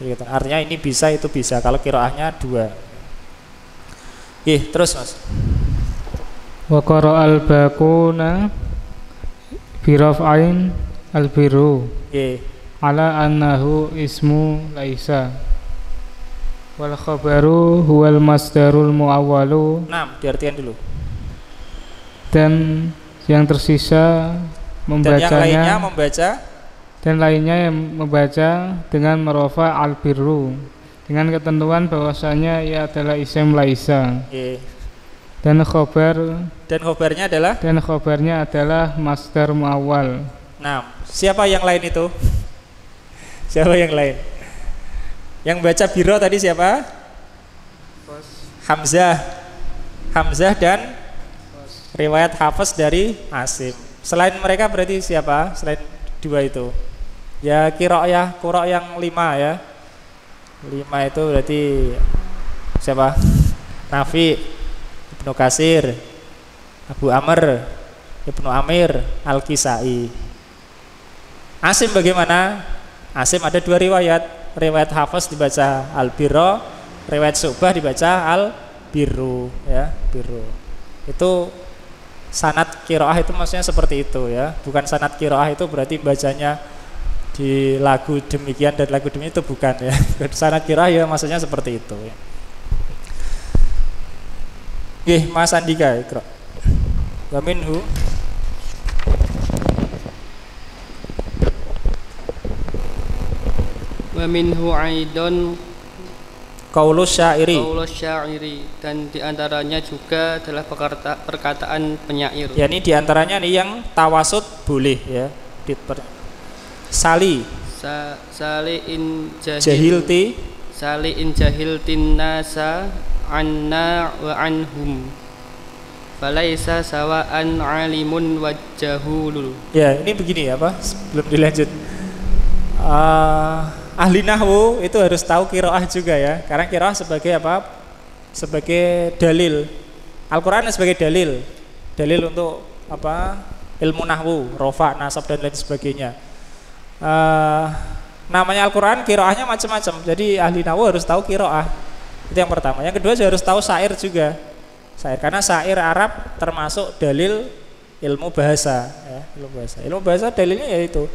Jadi ketentuan. Artinya ini bisa itu bisa. Kalau kiroahnya dua. Ih, terus mas. wa al bakuna biraf'ain al biru Ih, ala annahu ismu laisa wal khabaru huwal masdarul muawwalu enam diartikan dulu. dan yang tersisa Dan yang lainnya membacanya membaca dan lainnya yang membaca dengan merofa al birru dengan ketentuan bahwasanya ia adalah isim laisa Ih. dan khobar dan khobarnya adalah dan khobarnya adalah masdar muawwal enam. Siapa yang lain itu? *laughs* siapa yang lain? Yang baca biro tadi siapa? Hamzah. Hamzah dan riwayat Hafiz dari Asim. Selain mereka berarti siapa? Selain dua itu. Ya kiro ya, kuro yang lima ya. Lima itu berarti siapa? Nafi, Ibnu Kasir, Abu Amr, Ibnu Amir, Al-Kisai. Asim bagaimana? Asim ada dua riwayat. Riwayat Hafiz dibaca Al-Birro, riwayat Subah dibaca Al-Birru ya, Birru. Itu sanat kiroah itu maksudnya seperti itu ya. Bukan sanat kiroah itu berarti bacanya di lagu demikian dan lagu demikian itu bukan ya. *laughs* Sanat kiroah ya maksudnya seperti itu ya. Oke, Mas Andika ikra. Wa minhu wa minhu aidon qaulus syairi. qaulus syairi dan di antaranya juga adalah perkata, perkataan penyair Ya ini di antaranya nih yang tawasud boleh ya. Di per- Sali, Sa, saliin jahil, jahilti, saliin jahiltin nasa anna wa anhum falaisa sawaan alimun wa jahulul Ya, ini begini ya, Pak. Sebelum dilanjut. Eh, ahli nahwu itu harus tahu kiroah juga ya. Karena kiroah sebagai apa? Sebagai dalil. Al-Qur'an sebagai dalil. Dalil untuk apa? Ilmu nahwu, rofa, nasab dan lain sebagainya. Eh, namanya Al-Qur'an kiroahnya macam-macam. Jadi ahli nahwu harus tahu kiroah. Itu yang pertama. Yang kedua harus tahu syair juga. Syair karena syair Arab termasuk dalil ilmu bahasa ya, ilmu bahasa. Ilmu bahasa dalilnya yaitu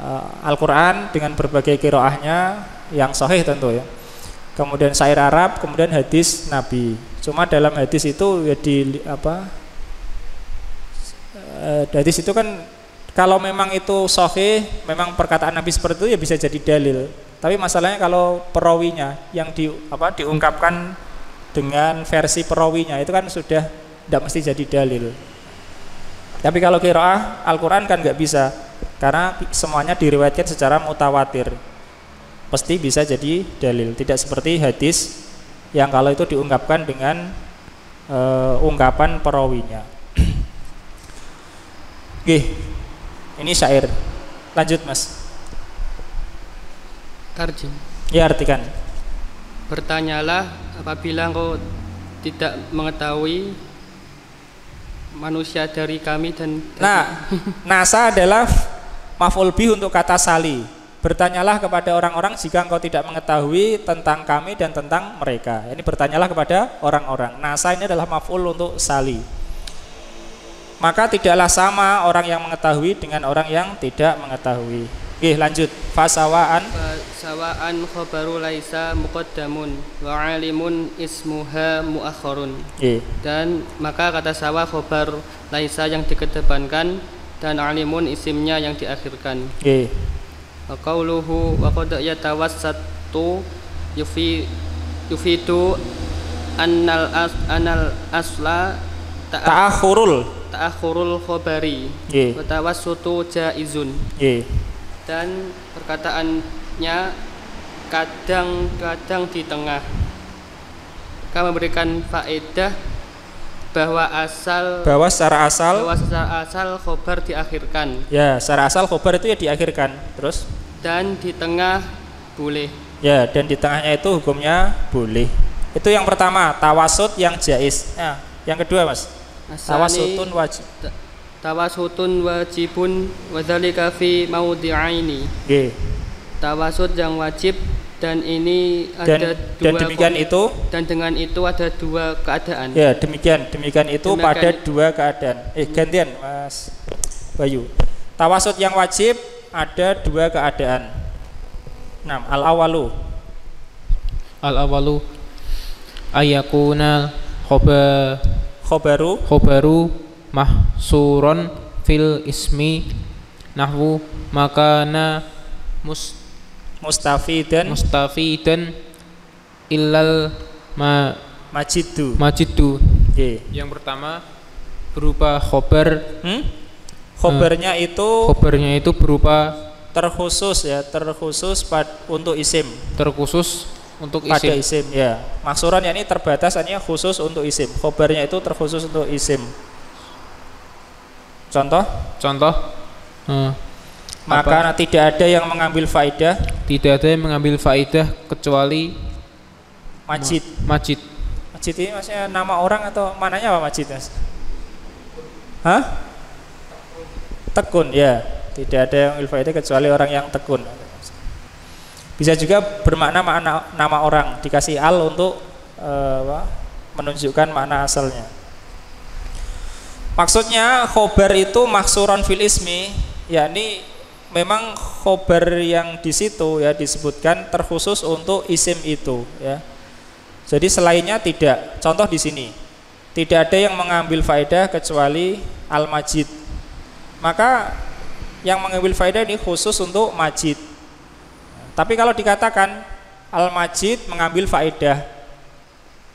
uh, Al-Qur'an dengan berbagai kiroahnya yang sahih tentu ya. Kemudian syair Arab, kemudian hadis Nabi. Cuma dalam hadis itu ya di apa? eh, hadis itu kan kalau memang itu sahih, memang perkataan Nabi seperti itu ya bisa jadi dalil. Tapi masalahnya kalau perawinya yang di apa diungkapkan dengan versi perawinya itu kan sudah tidak mesti jadi dalil. Tapi kalau kiroah Al-Quran kan nggak bisa karena semuanya diriwayatkan secara mutawatir. Pasti bisa jadi dalil. Tidak seperti hadis yang kalau itu diungkapkan dengan eh, ungkapan perawinya. *clears throat* Oke, ini syair. Lanjut mas. tarjim Ya artikan. bertanyalah apabila engkau tidak mengetahui manusia dari kami dan Nah, *laughs* nasa adalah maf'ul bih untuk kata sali. Bertanyalah kepada orang-orang jika engkau tidak mengetahui tentang kami dan tentang mereka. Ini bertanyalah kepada orang-orang. Nasa ini adalah maf'ul untuk sali. Maka tidaklah sama orang yang mengetahui dengan orang yang tidak mengetahui. Oke, lanjut. Fasawaan sawaan khabaru laisa muqaddamun wa alimun ismuha muakhirun Oke. dan maka kata sawa khobar laisa yang dikedepankan dan alimun isimnya yang diakhirkan Oke. wa qauluhu wa qad yatawassatu yufi yufidu annal as, anal asla ta'a- Ta'akhurul. Ta'akhurul khabari Oke. wa tawassutu jaizun Oke. dan perkataannya kadang-kadang di tengah kami memberikan faedah bahwa asal Bahwa secara asal bahwa secara asal khobar diakhirkan ya, secara asal khobar itu ya diakhirkan. Terus dan di tengah boleh Ya, dan di tengahnya itu hukumnya boleh. Itu yang pertama, tawasud yang jais. Nah, yang kedua, Mas. Tawasutun wajib. Ta- tawasutun wajibun wadzalika fi maudhi'aini Oke. tawasut yang wajib dan ini Dan ada dan dua demikian kon- itu dan dengan itu ada dua keadaan ya, demikian. Demikian itu Demikian pada itu. dua keadaan. Eh, gantian, Mas Bayu. Tawasud yang wajib ada dua keadaan. Nah, al-awalu. al awalu ayakuna khoba Khobaru khobaru mahsuron fil ismi nahwu makana mus mustafidan mustafidan illal ma majidu. majidu Oke. yang pertama berupa khobar Hmm? Khobarnya itu khobarnya itu berupa terkhusus ya, terkhusus pad, untuk isim. terkhusus untuk pada isim isim ya maksuran ya ini terbatas hanya khusus untuk isim khobarnya itu terkhusus untuk isim contoh contoh eh, Maka tidak ada yang mengambil faidah Tidak ada yang mengambil faidah kecuali majid. majid. Majid ini maksudnya nama orang atau mananya apa majid mas? Hah? Tekun ya. Tidak ada yang mengambil faidah kecuali orang yang tekun. Bisa juga bermakna makna nama orang dikasih al untuk apa, menunjukkan makna asalnya. Maksudnya khobar itu maksuron fil ismi, yakni memang khobar yang di situ ya disebutkan terkhusus untuk isim itu ya. Jadi selainnya tidak. Contoh di sini. Tidak ada yang mengambil faedah kecuali al-majid. Maka yang mengambil faedah ini khusus untuk majid. Tapi kalau dikatakan al-majid mengambil faedah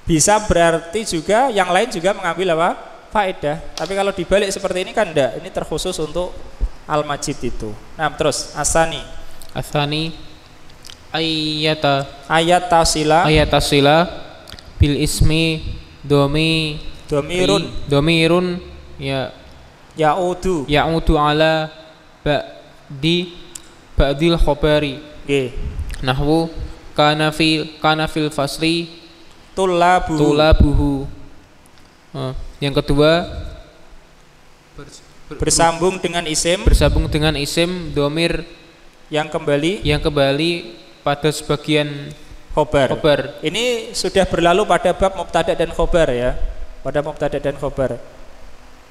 bisa berarti juga yang lain juga mengambil apa? faedah. Tapi kalau dibalik seperti ini kan enggak. Ini terkhusus untuk al-majid itu. Nah, terus asani. Asani ayata ayat asila bil ismi domi domirun domirun ya yaudu. ya'udu ala ba'di ba'dil khabari Nggih. nahwu kana fil kana fil fasli Tulabu. tulabuhu Eh, yang kedua bersambung dengan isim bersambung dengan isim domir yang kembali yang kembali pada sebagian khobar. khobar Ini sudah berlalu pada bab mubtada dan khobar ya. Pada mubtada dan khobar.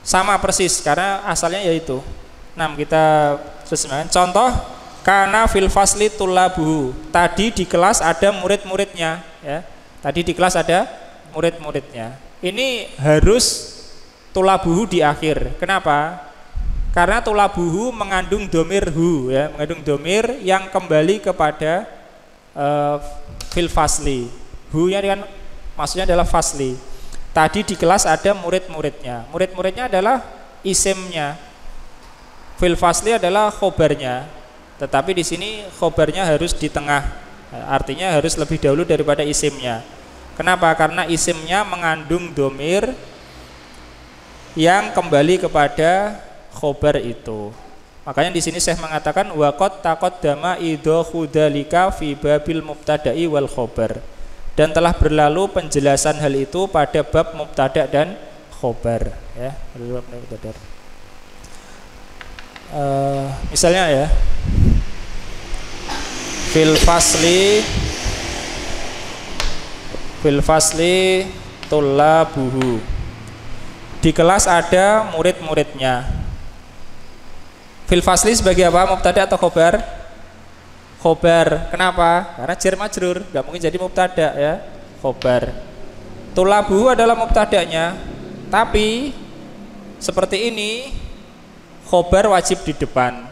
Sama persis karena asalnya yaitu. Nah, kita terjemahkan. Contoh karena fil fasli tulabuhu. Tadi di kelas ada murid-muridnya ya. Tadi di kelas ada murid-muridnya. Ini harus tulabuhu di akhir. Kenapa? Karena tulabuhu mengandung domir hu ya, mengandung domir yang kembali kepada eh, fil fasli. Hu-nya kan maksudnya adalah fasli. Tadi di kelas ada murid-muridnya. Murid-muridnya adalah isimnya. Fil fasli adalah khobarnya. Tetapi di sini khobarnya harus di tengah. Artinya harus lebih dahulu daripada isimnya. Kenapa? Karena isimnya mengandung domir yang kembali kepada khobar itu. Makanya di sini saya mengatakan waqat taqaddama idhu dzalika fi babil mubtada'i wal khobar. Dan telah berlalu penjelasan hal itu pada bab mubtada dan khobar ya. Eh, misalnya ya. Fil fasli. Fil fasli tullabuhu di kelas ada murid-muridnya. Fil fasli sebagai apa? Mubtada atau khobar? Khobar. Kenapa? Karena jar majrur. Nggak mungkin jadi mubtada ya. Khobar. Tulabuhu adalah mubtadanya. Tapi seperti ini khobar wajib di depan.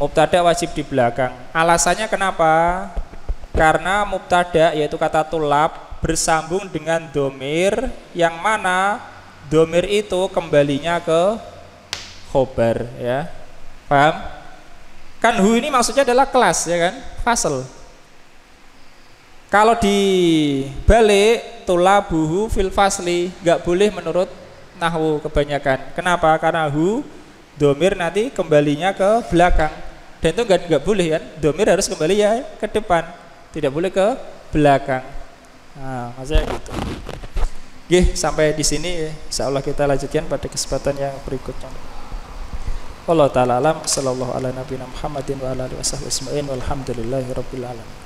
Mubtada wajib di belakang. Alasannya kenapa? Karena mubtada yaitu kata tulab bersambung dengan domir yang mana domir itu kembalinya ke khobar ya. Paham? Kan hu ini maksudnya adalah kelas ya kan? Fasel. Kalau dibalik tulabuhu fil fasli nggak boleh menurut nahwu kebanyakan. Kenapa? Karena hu domir nanti kembalinya ke belakang. Dan itu nggak nggak boleh kan? Domir harus kembali ya ke depan tidak boleh ke belakang. Nah maksudnya gitu. Oke, sampai di sini. Insya Allah kita lanjutkan pada kesempatan yang berikutnya. Allah taala alam. Sallallahu ala nabiyina Muhammadin wa ala alihi wasallam walhamdulillahi rabbil alamin.